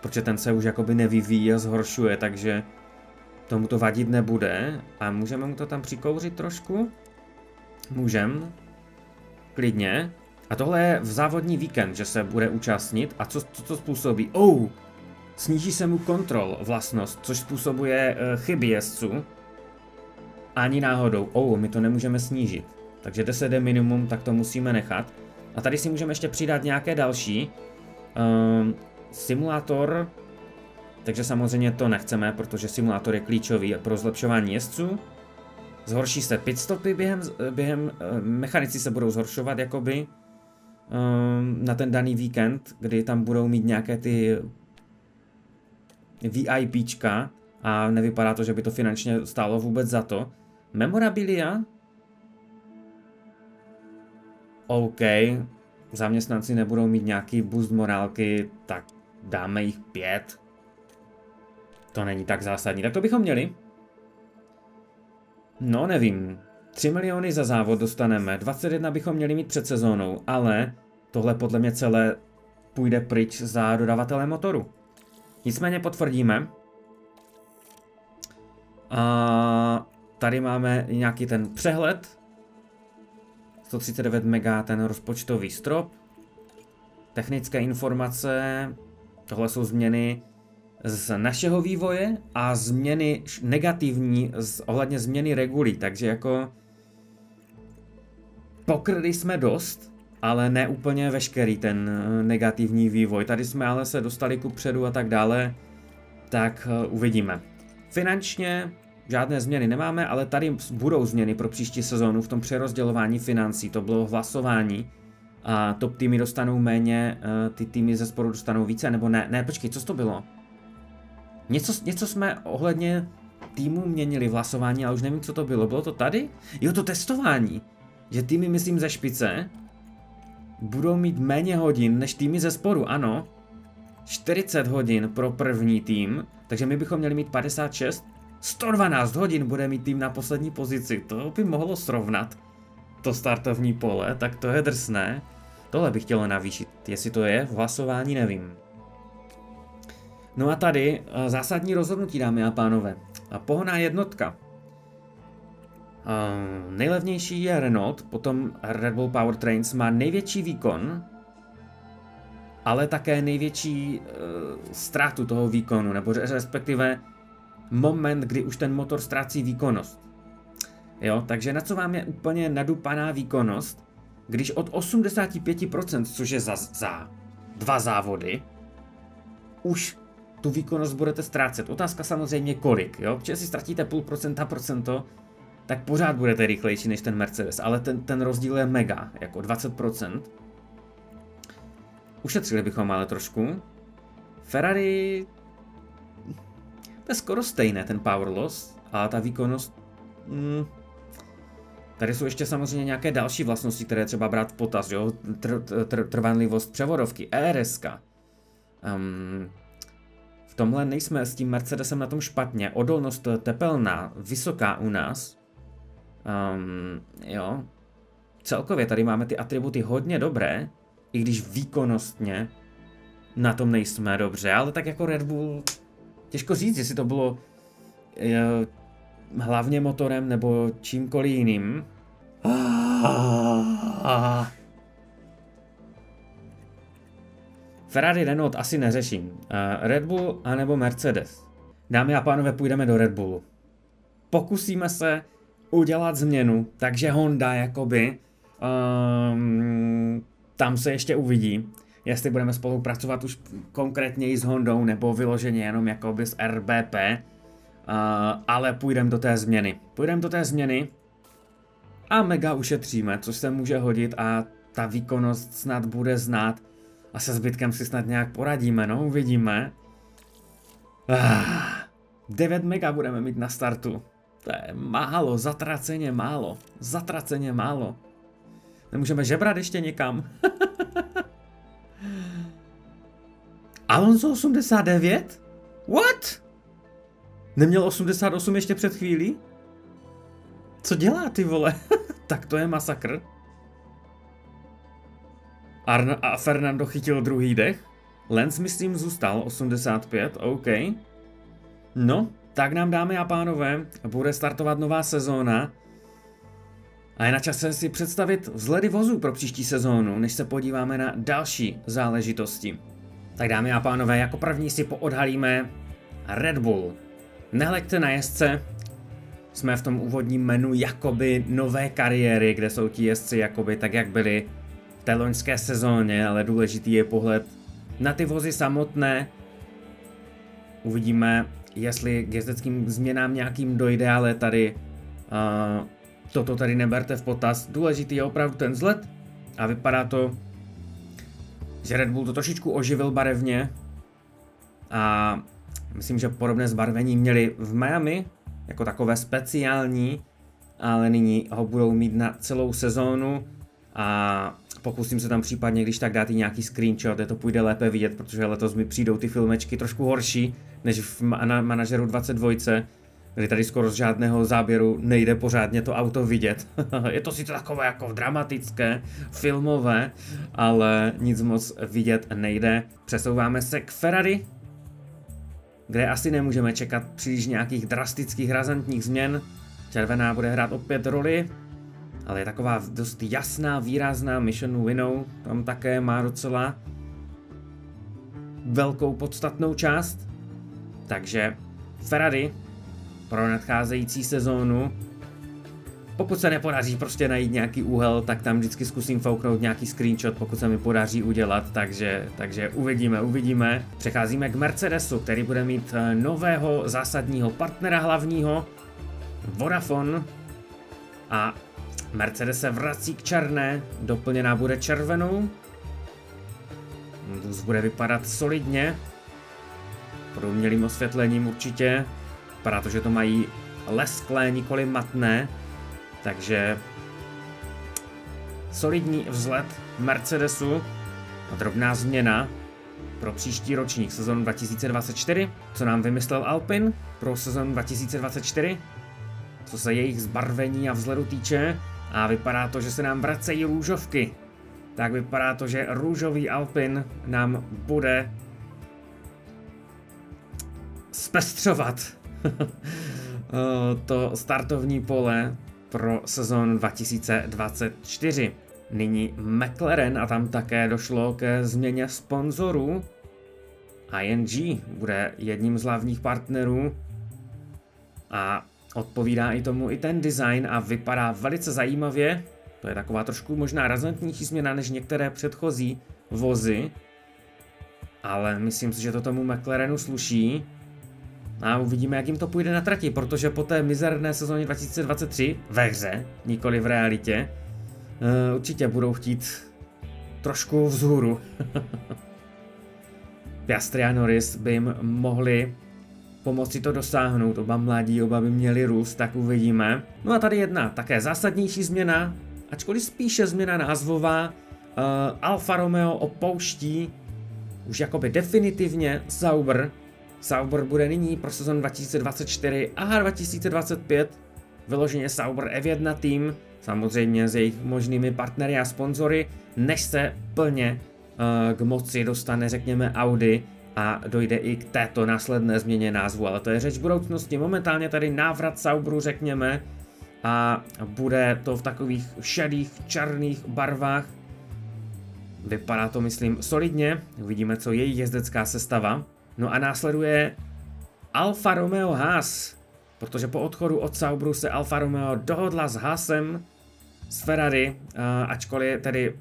Protože ten se už jakoby nevyvíjí a zhoršuje, takže tomu to vadit nebude. A můžeme mu to tam přikouřit trošku? Můžem. Klidně. A tohle je v závodní víkend, že se bude účastnit. A co, co to způsobí? Oh, sníží se mu kontrol vlastnost, což způsobuje uh, chyby jezdců. Ani náhodou. Oh, my to nemůžeme snížit. Takže 10 je minimum, tak to musíme nechat. A tady si můžeme ještě přidat nějaké další. Um, simulátor, takže samozřejmě to nechceme, protože simulátor je klíčový pro zlepšování jezdců. Zhorší se pitstopy během, během eh, mechanici se budou zhoršovat jakoby um, na ten daný víkend, kdy tam budou mít nějaké ty VIPčka a nevypadá to, že by to finančně stálo vůbec za to. Memorabilia? OK, zaměstnanci nebudou mít nějaký boost morálky, tak dáme jich pět. To není tak zásadní. Tak to bychom měli. No, nevím. 3 miliony za závod dostaneme, 21 bychom měli mít před sezónou, ale tohle podle mě celé půjde pryč za dodavatele motoru. Nicméně potvrdíme. A tady máme nějaký ten přehled. 139 mega ten rozpočtový strop. Technické informace. Tohle jsou změny z našeho vývoje a změny negativní z, ohledně změny regulí, takže jako pokryli jsme dost, ale ne úplně veškerý ten eh, negativní vývoj. Tady jsme ale se dostali ku předu a tak dále, tak uh, uvidíme. Finančně žádné změny nemáme, ale tady budou změny pro příští sezónu v tom přerozdělování financí. To bylo hlasování a top týmy dostanou méně, uh, ty týmy ze sporu dostanou více, nebo ne, ne, počkej, co to bylo? Něco, něco jsme ohledně týmu měnili v hlasování, ale už nevím, co to bylo. Bylo to tady? Jo, to testování. Že týmy, myslím, ze špice budou mít méně hodin než týmy ze sporu, ano. 40 hodin pro první tým, takže my bychom měli mít 56. 112 hodin bude mít tým na poslední pozici, to by mohlo srovnat to startovní pole, tak to je drsné. Tohle bych chtělo navýšit, jestli to je v hlasování, nevím. No a tady eh, zásadní rozhodnutí, dámy a pánové. Pohoná jednotka. Uh, nejlevnější je Renault, potom Red Bull Powertrains má největší výkon, ale také největší uh, ztrátu toho výkonu, nebo respektive moment, kdy už ten motor ztrácí výkonnost. Jo, takže na co vám je úplně nadupaná výkonnost, když od 85%, což je za, za dva závody, už tu výkonnost budete ztrácet. Otázka samozřejmě kolik, jo? Protože si ztratíte půl procenta, procento, tak pořád budete rychlejší než ten Mercedes, ale ten, ten rozdíl je mega, jako 20%. Ušetřili bychom ale trošku. Ferrari... To je skoro stejné, ten power loss, a ta výkonnost... Mm, Tady jsou ještě samozřejmě nějaké další vlastnosti, které třeba brát v potaz, jo? Tr, tr, trvanlivost převodovky, ERS. Um, tomhle nejsme s tím Mercedesem na tom špatně. Odolnost tepelná, vysoká u nás. Um, jo. Celkově tady máme ty atributy hodně dobré, i když výkonnostně na tom nejsme dobře, ale tak jako Red Bull, těžko říct, jestli to bylo je, hlavně motorem nebo čímkoliv jiným. Ferrari, Renault asi neřeším. Uh, Red Bull anebo Mercedes. Dámy a pánové, půjdeme do Red Bullu. Pokusíme se udělat změnu, takže Honda jakoby, um, tam se ještě uvidí, jestli budeme spolupracovat už konkrétně s Hondou, nebo vyloženě jenom jakoby s RBP, uh, ale půjdeme do té změny. Půjdeme do té změny a mega ušetříme, což se může hodit a ta výkonnost snad bude znát a se zbytkem si snad nějak poradíme, no, uvidíme. Ah, 9 mega budeme mít na startu. To je málo, zatraceně málo. Zatraceně málo. Nemůžeme žebrat ještě někam. [LAUGHS] Alonso 89? What? Neměl 88 ještě před chvílí? Co dělá ty vole? [LAUGHS] tak to je masakr. Arna a Fernando chytil druhý dech. Lenz, myslím, zůstal 85, OK. No, tak nám dámy a pánové, bude startovat nová sezóna. A je na čase si představit vzhledy vozů pro příští sezónu, než se podíváme na další záležitosti. Tak dámy a pánové, jako první si poodhalíme Red Bull. Nehleďte na jezdce, jsme v tom úvodním menu jakoby nové kariéry, kde jsou ti jezdci jakoby tak, jak byli v té loňské sezóně, ale důležitý je pohled na ty vozy samotné. Uvidíme, jestli k jezdeckým změnám nějakým dojde, ale tady uh, toto tady neberte v potaz. Důležitý je opravdu ten vzhled a vypadá to, že Red Bull to trošičku oživil barevně a myslím, že podobné zbarvení měli v Miami, jako takové speciální, ale nyní ho budou mít na celou sezónu a pokusím se tam případně, když tak dát i nějaký screenshot, kde to půjde lépe vidět, protože letos mi přijdou ty filmečky trošku horší, než v manažeru 22, kdy tady skoro z žádného záběru nejde pořádně to auto vidět. [LAUGHS] je to sice takové jako dramatické, filmové, ale nic moc vidět nejde. Přesouváme se k Ferrari, kde asi nemůžeme čekat příliš nějakých drastických razantních změn. Červená bude hrát opět roli, ale je taková dost jasná, výrazná Mission Winnow, tam také má docela velkou podstatnou část. Takže Ferrari pro nadcházející sezónu. Pokud se nepodaří prostě najít nějaký úhel, tak tam vždycky zkusím fouknout nějaký screenshot, pokud se mi podaří udělat, takže, takže uvidíme, uvidíme. Přecházíme k Mercedesu, který bude mít eh, nového zásadního partnera hlavního, Vodafone. A Mercedes se vrací k černé, doplněná bude červenou. Vůz bude vypadat solidně. Průmělým osvětlením určitě. Vypadá to, že to mají lesklé, nikoli matné. Takže solidní vzhled Mercedesu a drobná změna pro příští ročník sezon 2024. Co nám vymyslel Alpin pro sezon 2024? Co se jejich zbarvení a vzhledu týče. A vypadá to, že se nám vracejí růžovky. Tak vypadá to, že růžový Alpin nám bude zpestřovat [LAUGHS] to startovní pole pro sezon 2024. Nyní McLaren a tam také došlo ke změně sponzorů. ING bude jedním z hlavních partnerů a odpovídá i tomu i ten design a vypadá velice zajímavě. To je taková trošku možná razantnější změna než některé předchozí vozy, ale myslím si, že to tomu McLarenu sluší. A uvidíme, jak jim to půjde na trati, protože po té mizerné sezóně 2023 ve hře, nikoli v realitě, uh, určitě budou chtít trošku vzhůru. [LAUGHS] Piastri a Norris by jim mohli pomoci to dosáhnout, oba mladí, oba by měli růst, tak uvidíme. No a tady jedna také zásadnější změna, ačkoliv spíše změna názvová, uh, Alfa Romeo opouští už jakoby definitivně Sauber, Sauber bude nyní pro sezon 2024 a 2025 vyloženě Sauber F1 tým, samozřejmě s jejich možnými partnery a sponzory, než se plně uh, k moci dostane, řekněme, Audi a dojde i k této následné změně názvu, ale to je řeč budoucnosti. Momentálně tady návrat Sauberu, řekněme, a bude to v takových šedých, černých barvách. Vypadá to, myslím, solidně. Uvidíme, co její jezdecká sestava. No a následuje Alfa Romeo Haas, protože po odchodu od Sauberu se Alfa Romeo dohodla s Haasem z Ferrari, ačkoliv tedy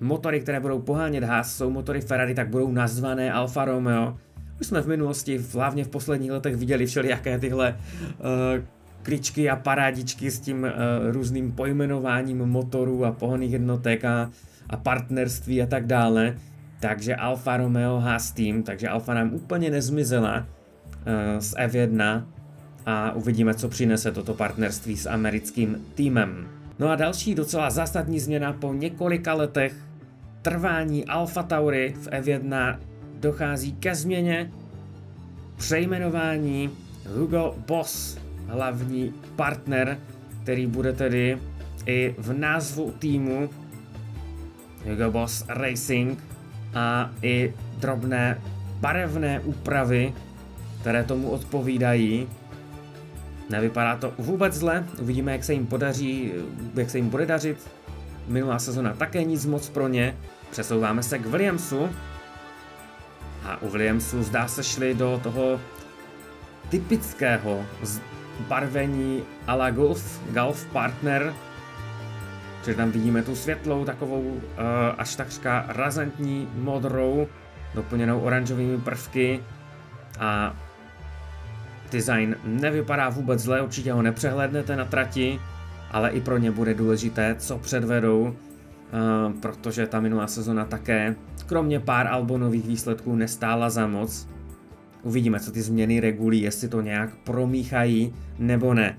motory, které budou pohánět Haas, jsou motory Ferrari, tak budou nazvané Alfa Romeo. Už jsme v minulosti, hlavně v posledních letech, viděli všelijaké tyhle uh, kličky a parádičky s tím uh, různým pojmenováním motorů a pohonných jednotek a, a partnerství a tak dále takže Alfa Romeo Haas Team, takže Alfa nám úplně nezmizela uh, z F1 a uvidíme, co přinese toto partnerství s americkým týmem. No a další docela zásadní změna po několika letech trvání Alfa Tauri v F1 dochází ke změně přejmenování Hugo Boss, hlavní partner, který bude tedy i v názvu týmu Hugo Boss Racing a i drobné barevné úpravy, které tomu odpovídají. Nevypadá to vůbec zle, uvidíme, jak se jim podaří, jak se jim bude dařit. Minulá sezona také nic moc pro ně. Přesouváme se k Williamsu. A u Williamsu zdá se šli do toho typického barvení a la Golf, Golf Partner, Čili tam vidíme tu světlou, takovou uh, až takřka razantní modrou, doplněnou oranžovými prvky a design nevypadá vůbec zle, určitě ho nepřehlednete na trati, ale i pro ně bude důležité, co předvedou, uh, protože ta minulá sezona také, kromě pár albonových výsledků, nestála za moc. Uvidíme, co ty změny regulí, jestli to nějak promíchají nebo ne.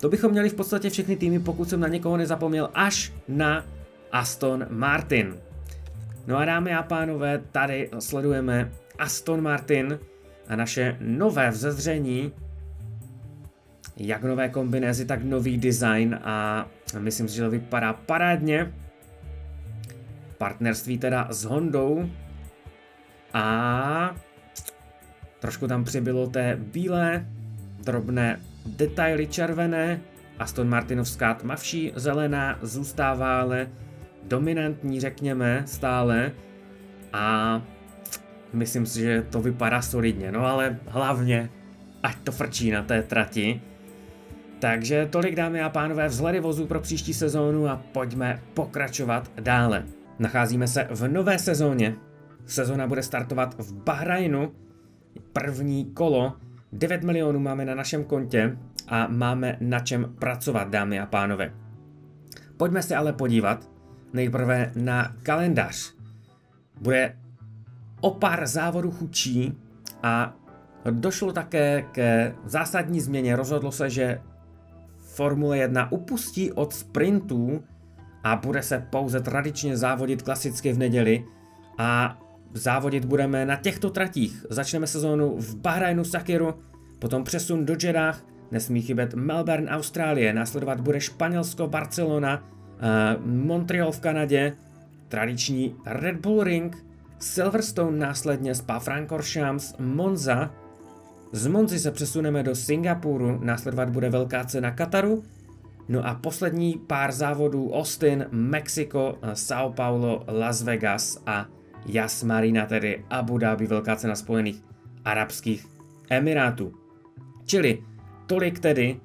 To bychom měli v podstatě všechny týmy, pokud jsem na někoho nezapomněl, až na Aston Martin. No a dámy a pánové, tady sledujeme Aston Martin a naše nové vzezření, jak nové kombinézy, tak nový design a myslím si, že to vypadá parádně. Partnerství teda s Hondou a trošku tam přibylo té bílé drobné detaily červené, Aston Martinovská tmavší zelená zůstává ale dominantní, řekněme, stále a myslím si, že to vypadá solidně, no ale hlavně, ať to frčí na té trati. Takže tolik dámy a pánové vzhledy vozů pro příští sezónu a pojďme pokračovat dále. Nacházíme se v nové sezóně. Sezona bude startovat v Bahrajnu. První kolo 9 milionů máme na našem kontě a máme na čem pracovat, dámy a pánové. Pojďme se ale podívat nejprve na kalendář. Bude o pár závodů chudší a došlo také ke zásadní změně. Rozhodlo se, že Formule 1 upustí od sprintů a bude se pouze tradičně závodit klasicky v neděli a závodit budeme na těchto tratích. Začneme sezónu v Bahrajnu Sakiru, potom přesun do Jeddah, nesmí chybět Melbourne Austrálie, následovat bude Španělsko, Barcelona, uh, Montreal v Kanadě, tradiční Red Bull Ring, Silverstone následně Spa-Francorchamps, Monza, z Monzy se přesuneme do Singapuru, následovat bude velká cena Kataru, no a poslední pár závodů. Austin, Mexiko, São Paulo, Las Vegas a Jas Marina, tedy Abu Dhabi, velká cena Spojených Arabských Emirátů. Čili tolik tedy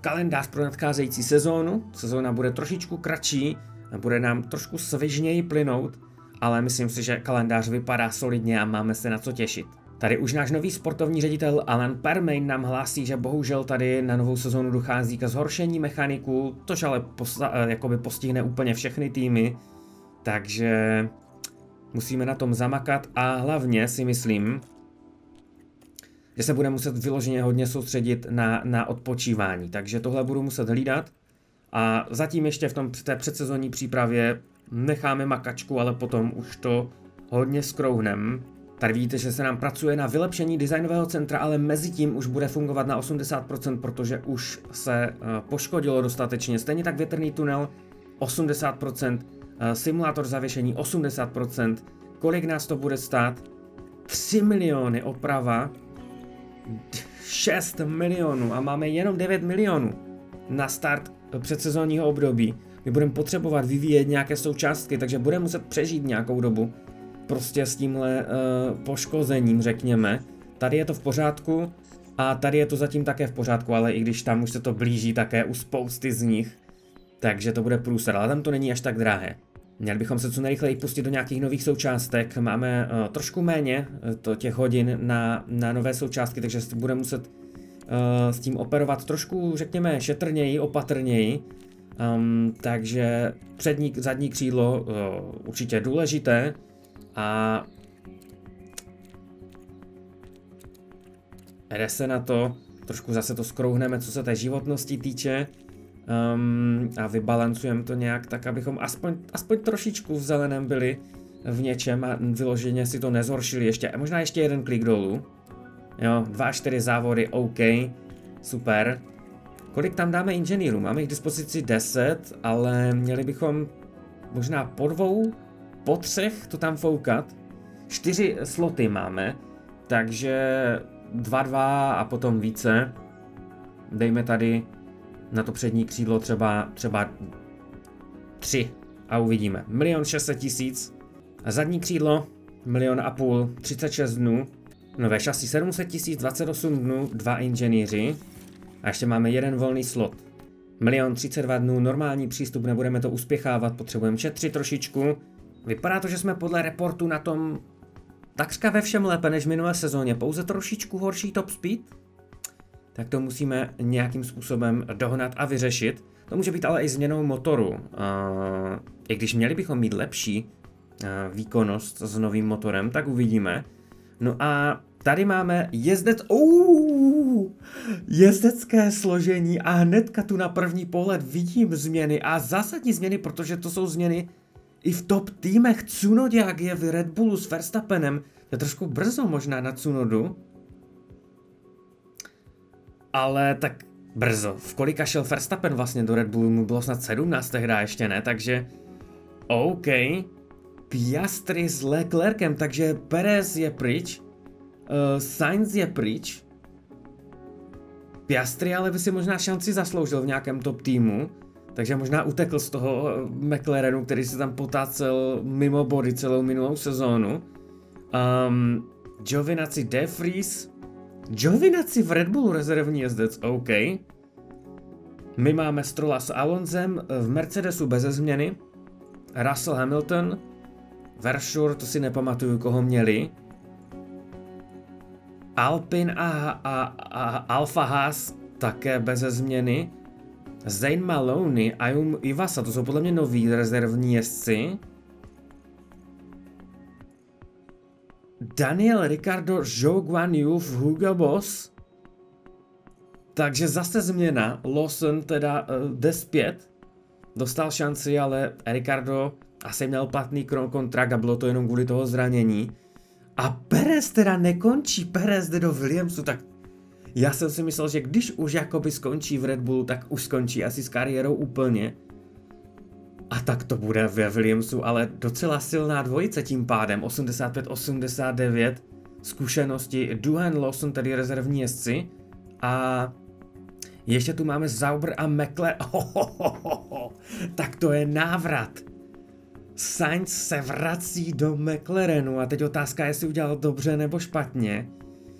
kalendář pro nadcházející sezónu. Sezóna bude trošičku kratší, bude nám trošku svižněji plynout, ale myslím si, že kalendář vypadá solidně a máme se na co těšit. Tady už náš nový sportovní ředitel Alan Permain nám hlásí, že bohužel tady na novou sezónu dochází ke zhoršení mechaniků, což ale posta- jakoby postihne úplně všechny týmy, takže musíme na tom zamakat a hlavně si myslím, že se bude muset vyloženě hodně soustředit na, na odpočívání, takže tohle budu muset hlídat a zatím ještě v tom té předsezonní přípravě necháme makačku, ale potom už to hodně skrouhnem. Tady vidíte, že se nám pracuje na vylepšení designového centra, ale mezi tím už bude fungovat na 80%, protože už se uh, poškodilo dostatečně. Stejně tak větrný tunel 80%, uh, simulátor zavěšení 80%. Kolik nás to bude stát? 3 miliony oprava, 6 milionů a máme jenom 9 milionů na start předsezónního období. My budeme potřebovat vyvíjet nějaké součástky, takže budeme muset přežít nějakou dobu. Prostě s tímhle uh, poškozením, řekněme. Tady je to v pořádku a tady je to zatím také v pořádku, ale i když tam už se to blíží také u spousty z nich, takže to bude průser, ale tam to není až tak drahé. Měli bychom se co nejrychleji pustit do nějakých nových součástek. Máme uh, trošku méně uh, to těch hodin na, na nové součástky, takže budeme muset uh, s tím operovat trošku, řekněme, šetrněji, opatrněji. Um, takže přední, zadní křídlo uh, určitě důležité a jde se na to, trošku zase to skrouhneme, co se té životnosti týče um, a vybalancujeme to nějak tak, abychom aspoň, aspoň trošičku v zeleném byli v něčem a vyloženě si to nezhoršili ještě, možná ještě jeden klik dolů. Jo, dva, čtyři závody, OK, super. Kolik tam dáme inženýrů? Máme jich k dispozici 10, ale měli bychom možná po dvou, po třech to tam foukat. Čtyři sloty máme, takže dva, dva a potom více. Dejme tady na to přední křídlo třeba, třeba 3 a uvidíme. Milion 600 tisíc. Zadní křídlo milion a půl, 36 dnů. Nové šasy 700 tisíc, 28 dnů, dva inženýři. A ještě máme jeden volný slot. Milion 32 dnů, normální přístup, nebudeme to uspěchávat, potřebujeme šetřit trošičku. Vypadá to, že jsme podle reportu na tom takřka ve všem lépe než minulé sezóně, pouze trošičku horší top speed. Tak to musíme nějakým způsobem dohnat a vyřešit. To může být ale i změnou motoru. I když měli bychom mít lepší výkonnost s novým motorem, tak uvidíme. No a tady máme jezdec... Uh, jezdecké složení a hnedka tu na první pohled vidím změny a zásadní změny, protože to jsou změny i v top týmech. Tsunoda, jak je v Red Bullu s Verstappenem, je trošku brzo možná na Tsunodu. Ale tak brzo. V kolika šel Verstappen vlastně do Red Bullu? Mu bylo snad 17 tehdy ještě ne, takže OK. Piastri s Leclerkem, takže Perez je pryč, uh, Sainz je pryč, Piastri ale by si možná šanci zasloužil v nějakém top týmu, takže možná utekl z toho eh, McLarenu, který se tam potácel mimo body celou minulou sezónu. Um, Giovinazzi Defries, Giovinazzi v Red Bullu rezervní jezdec, OK. My máme Strola s Alonzem v Mercedesu bez změny. Russell Hamilton, Vershur, to si nepamatuju, koho měli. Alpin a, a, a Alfa Haas také bez změny. Zane Maloney a Jum Ivasa, to jsou podle mě noví rezervní jezdci. Daniel Ricardo, Zhou Guan Yu, Hugo Boss. Takže zase změna. Lawson teda uh, jde zpět. Dostal šanci, ale Ricardo asi měl platný kontrakt a bylo to jenom kvůli toho zranění. A Perez teda nekončí, Perez jde do Williamsu, tak já jsem si myslel, že když už jakoby skončí v Red Bullu, tak už skončí asi s kariérou úplně. A tak to bude ve Williamsu, ale docela silná dvojice tím pádem, 85-89, zkušenosti, Duhan Lawson, tedy rezervní jezdci, a ještě tu máme Zauber a McLaren, [LAUGHS] tak to je návrat. Sainz se vrací do McLarenu a teď otázka, jestli udělal dobře nebo špatně.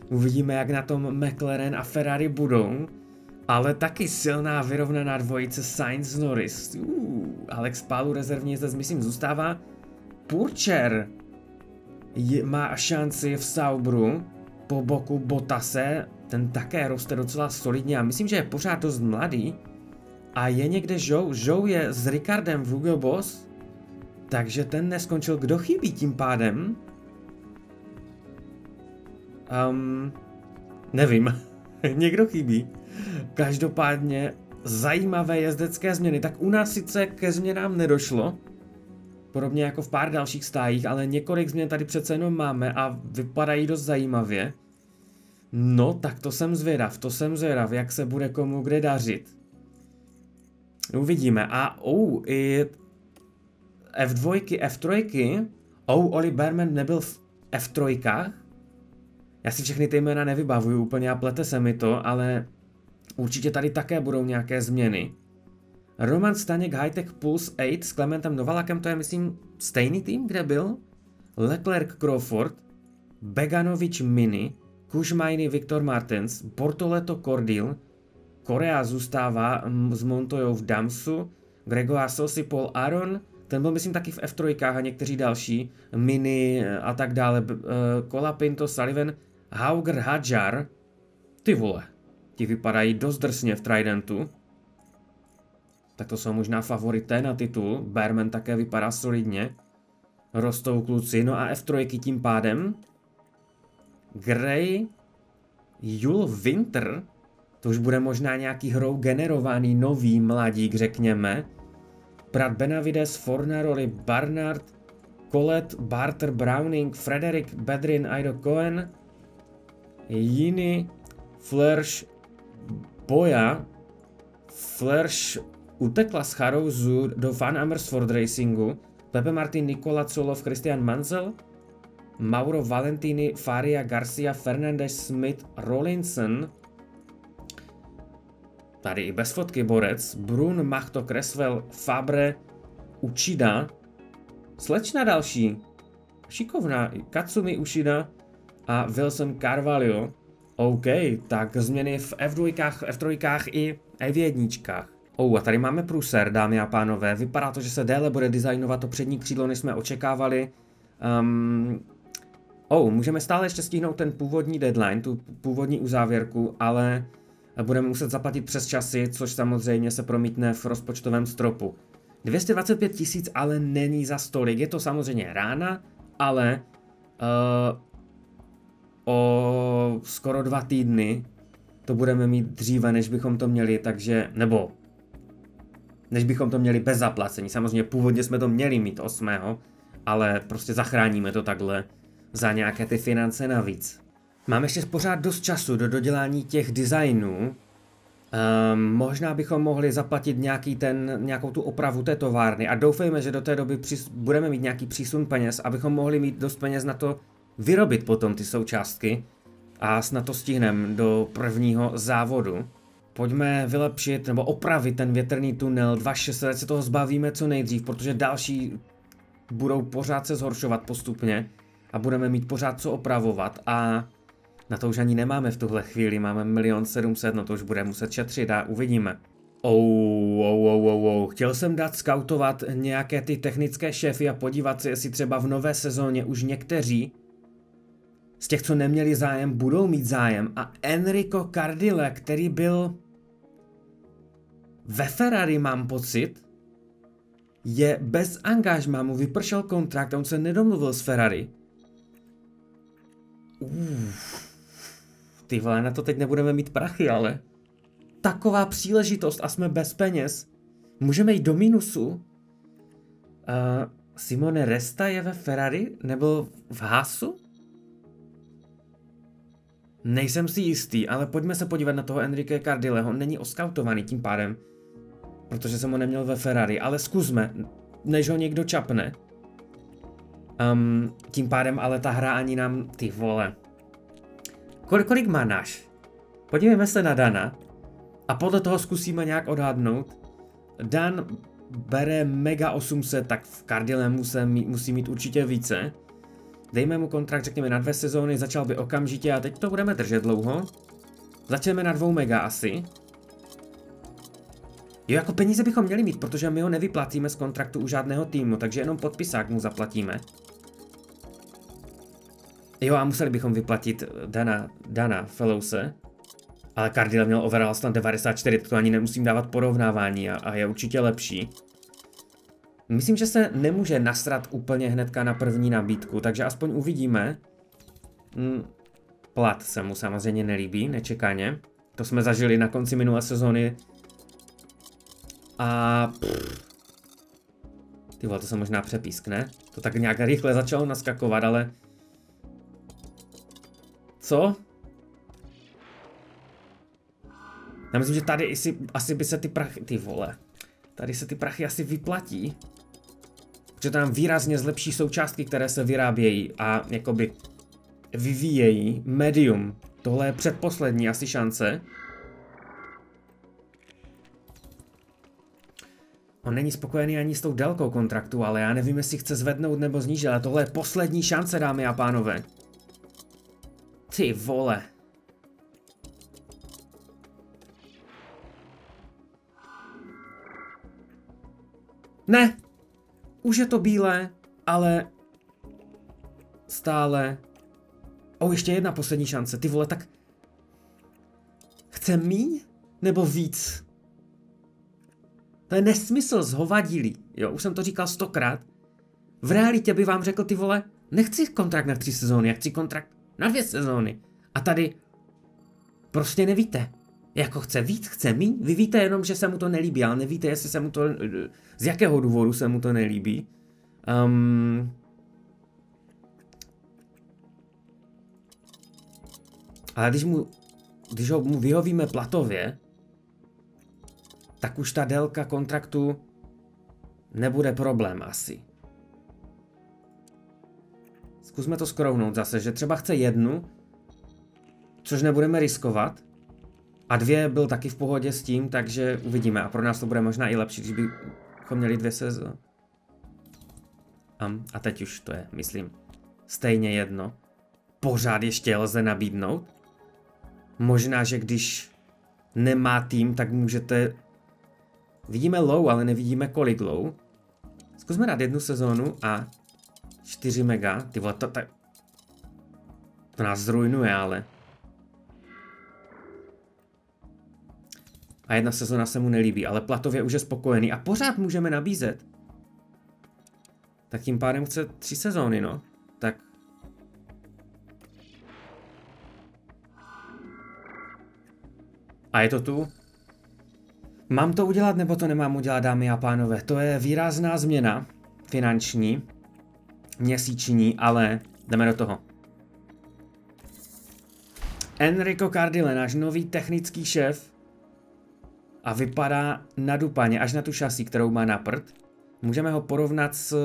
Uvidíme, jak na tom McLaren a Ferrari budou. Ale taky silná vyrovnaná dvojice Sainz Norris. Uh, Alex Pálu rezervní zde myslím zůstává. Purcher je, má šanci v Saubru po boku Botase. Ten také roste docela solidně a myslím, že je pořád dost mladý. A je někde Joe. Joe je s Ricardem v Hugo Boss. Takže ten neskončil. Kdo chybí tím pádem? Um, nevím. [LAUGHS] Někdo chybí. Každopádně zajímavé jezdecké změny. Tak u nás sice ke změnám nedošlo, podobně jako v pár dalších stájích, ale několik změn tady přece jenom máme a vypadají dost zajímavě. No, tak to jsem zvědav, to jsem zvědav, jak se bude komu kde dařit. Uvidíme. A oh, i F2, F3, oh, Oli Berman nebyl v F3, já si všechny ty jména nevybavuju úplně a plete se mi to, ale určitě tady také budou nějaké změny. Roman Staněk Hightech Pulse 8 s Clementem Novalakem, to je myslím stejný tým, kde byl? Leclerc Crawford, Beganovič Mini, Kužmajny Viktor Martens, Bortoleto Cordil, Korea zůstává s Montojou v Damsu, Gregor Sosi Paul Aron, ten byl myslím taky v F3 a někteří další, Mini a tak dále, Kolapinto, Sullivan, Hauger Hadjar, ty vole, ti vypadají dost drsně v Tridentu. Tak to jsou možná favorité na titul, Berman také vypadá solidně. Rostou kluci, no a F3 tím pádem. Gray, Jul Winter, to už bude možná nějaký hrou generovaný nový mladík, řekněme. Brat Benavides, Fornaroli, Barnard, Colette, Barter, Browning, Frederick, Bedrin, Aido Cohen, Jiny, Flerš, Boja, Flerš utekla z Charouzu do Van Amersfoort Racingu, Pepe Martin, Nikola Colov, Christian Manzel, Mauro Valentini, Faria Garcia, Fernandez, Smith, Rollinson, tady i bez fotky borec, Brun, Machto, Creswell, Fabre, Uchida, slečna další, šikovná, Katsumi Ushida, a Wilson Carvalho. OK, tak změny v F2, F3 i F1. Oh, a tady máme pruser, dámy a pánové. Vypadá to, že se déle bude designovat to přední křídlo, než jsme očekávali. Um, oh, můžeme stále ještě stihnout ten původní deadline, tu původní uzávěrku, ale budeme muset zaplatit přes časy, což samozřejmě se promítne v rozpočtovém stropu. 225 tisíc ale není za stolik, je to samozřejmě rána, ale uh, o skoro dva týdny to budeme mít dříve, než bychom to měli, takže, nebo než bychom to měli bez zaplacení. Samozřejmě původně jsme to měli mít 8. ale prostě zachráníme to takhle za nějaké ty finance navíc. Máme ještě pořád dost času do dodělání těch designů. Um, možná bychom mohli zaplatit nějaký ten, nějakou tu opravu té továrny a doufejme, že do té doby přis, budeme mít nějaký přísun peněz, abychom mohli mít dost peněz na to vyrobit potom ty součástky a snad to stihneme do prvního závodu. Pojďme vylepšit nebo opravit ten větrný tunel 2600, se toho zbavíme co nejdřív, protože další budou pořád se zhoršovat postupně a budeme mít pořád co opravovat a na to už ani nemáme v tuhle chvíli, máme milion sedmset, no to už bude muset šetřit a uvidíme. Oh, oh, oh, oh, oh. Chtěl jsem dát skautovat nějaké ty technické šéfy a podívat se, jestli třeba v nové sezóně už někteří z těch, co neměli zájem, budou mít zájem. A Enrico Cardile, který byl ve Ferrari, mám pocit, je bez angažmá, mu vypršel kontrakt a on se nedomluvil s Ferrari. Uf. Ty vole, na to teď nebudeme mít prachy, ale... Taková příležitost a jsme bez peněz. Můžeme jít do minusu. Uh, Simone Resta je ve Ferrari? Nebo v Hasu? Nejsem si jistý, ale pojďme se podívat na toho Enrique Cardileho. Není oskautovaný tím pádem, protože jsem ho neměl ve Ferrari, ale zkusme, než ho někdo čapne. Um, tím pádem ale ta hra ani nám, ty vole. Kolik, kolik má náš? Podívejme se na Dana a podle toho zkusíme nějak odhadnout. Dan bere mega 800, tak v Cardile musí, musí mít určitě více. Dejme mu kontrakt, řekněme, na dvě sezóny, začal by okamžitě a teď to budeme držet dlouho. Začneme na dvou mega asi. Jo, jako peníze bychom měli mít, protože my ho nevyplatíme z kontraktu u žádného týmu, takže jenom podpisák mu zaplatíme. Jo, a museli bychom vyplatit Dana, Dana Fellowse. Ale Cardile měl overall snad 94, to ani nemusím dávat porovnávání a, a je určitě lepší. Myslím, že se nemůže nasrat úplně hnedka na první nabídku, takže aspoň uvidíme. Hmm, plat se mu samozřejmě nelíbí, nečekaně. To jsme zažili na konci minulé sezóny. A... Ty vole, to se možná přepískne. To tak nějak rychle začalo naskakovat, ale... Co? Já myslím, že tady asi, asi by se ty prachy... Ty vole. Tady se ty prachy asi vyplatí že tam výrazně zlepší součástky, které se vyrábějí a jakoby vyvíjejí. Medium. Tohle je předposlední asi šance. On není spokojený ani s tou délkou kontraktu, ale já nevím, jestli chce zvednout nebo znížit, ale tohle je poslední šance, dámy a pánové. Ty vole. Ne, už je to bílé, ale stále... O, ještě jedna poslední šance. Ty vole, tak... Chce míň? Nebo víc? To je nesmysl z hovadilí. Jo, už jsem to říkal stokrát. V realitě by vám řekl, ty vole, nechci kontrakt na tři sezóny, já chci kontrakt na dvě sezóny. A tady prostě nevíte. Jako chce víc, chce míň. Vy víte jenom, že se mu to nelíbí, ale nevíte, jestli se mu to z jakého důvodu se mu to nelíbí. Um, ale když, mu, když ho mu vyhovíme platově, tak už ta délka kontraktu nebude problém asi. Zkusme to skrounout zase, že třeba chce jednu, což nebudeme riskovat, a dvě byl taky v pohodě s tím, takže uvidíme. A pro nás to bude možná i lepší, když by bychom měli dvě sezóny. Um, a teď už to je, myslím, stejně jedno. Pořád ještě lze nabídnout. Možná, že když nemá tým, tak můžete... Vidíme low, ale nevidíme kolik low. Zkusme dát jednu sezónu a 4 mega. Ty vole, to, to, to nás zrujnuje, ale... A jedna sezona se mu nelíbí, ale platově už je spokojený a pořád můžeme nabízet. Tak tím pádem chce tři sezóny, no. Tak A je to tu? Mám to udělat nebo to nemám udělat, dámy a pánové? To je výrazná změna finanční, měsíční, ale jdeme do toho. Enrico Cardile, náš nový technický šéf, a vypadá na dupaně, až na tu šasí, kterou má na prd. Můžeme ho porovnat s...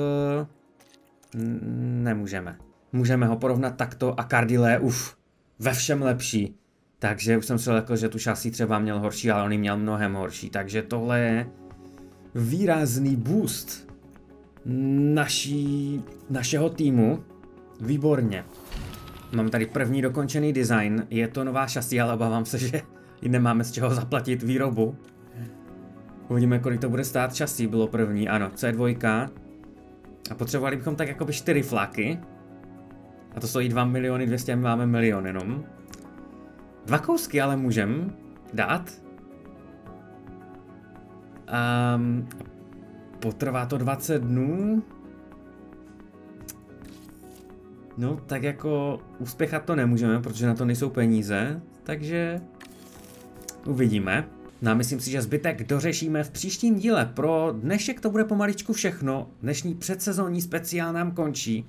Nemůžeme. Můžeme ho porovnat takto a Cardile, uf, ve všem lepší. Takže už jsem si lekl, že tu šasí třeba měl horší, ale on měl mnohem horší. Takže tohle je výrazný boost naší, našeho týmu. Výborně. Mám tady první dokončený design. Je to nová šasí, ale obávám se, že nemáme z čeho zaplatit výrobu. Uvidíme, kolik to bude stát šasí. Bylo první, ano, C2. A potřebovali bychom tak jakoby 4 flaky. A to stojí 2 miliony 200 a my máme milion jenom. Dva kousky ale můžem dát. Um, potrvá to 20 dnů. No, tak jako uspěchat to nemůžeme, protože na to nejsou peníze, takže uvidíme. No a myslím si, že zbytek dořešíme v příštím díle. Pro dnešek to bude pomaličku všechno. Dnešní předsezónní speciál nám končí.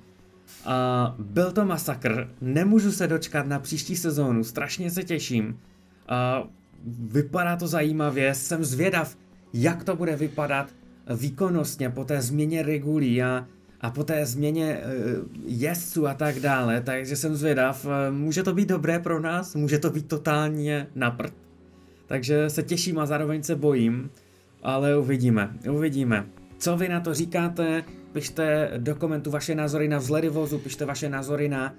Uh, byl to masakr, nemůžu se dočkat na příští sezónu, strašně se těším. Uh, vypadá to zajímavě, jsem zvědav, jak to bude vypadat výkonnostně po té změně regulí a, a po té změně uh, jezdců a tak dále, takže jsem zvědav, uh, může to být dobré pro nás, může to být totálně naprd. Takže se těším a zároveň se bojím, ale uvidíme, uvidíme. Co vy na to říkáte? pište do komentu vaše názory na vzhledy vozu, pište vaše názory na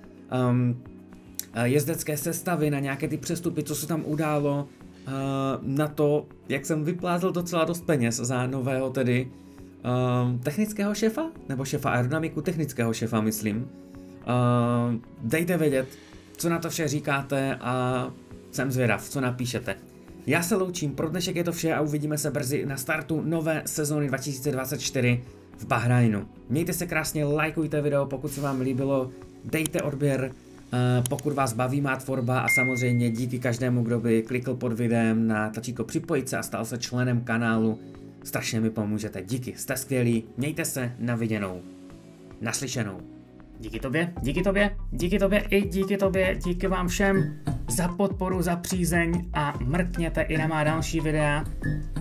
um, jezdecké sestavy, na nějaké ty přestupy, co se tam událo, uh, na to, jak jsem vyplázl docela dost peněz za nového tedy um, technického šefa, nebo šefa aerodynamiku, technického šefa, myslím. Uh, dejte vědět, co na to vše říkáte a jsem zvědav, co napíšete. Já se loučím, pro dnešek je to vše a uvidíme se brzy na startu nové sezóny 2024 v Bahrajnu. Mějte se krásně, lajkujte video, pokud se vám líbilo, dejte odběr, Uh, pokud vás baví má tvorba a samozřejmě díky každému, kdo by klikl pod videem na tlačítko připojit se a stal se členem kanálu, strašně mi pomůžete. Díky, jste skvělí, mějte se, na viděnou, naslyšenou. Díky tobě, díky tobě, díky tobě i díky tobě, díky vám všem za podporu, za přízeň a mrkněte i na má další videa.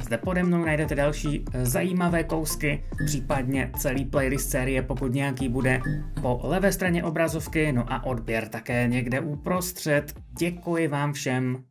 Zde pode mnou najdete další zajímavé kousky, případně celý playlist série, pokud nějaký bude po levé straně obrazovky, no a odběr také někde uprostřed. Děkuji vám všem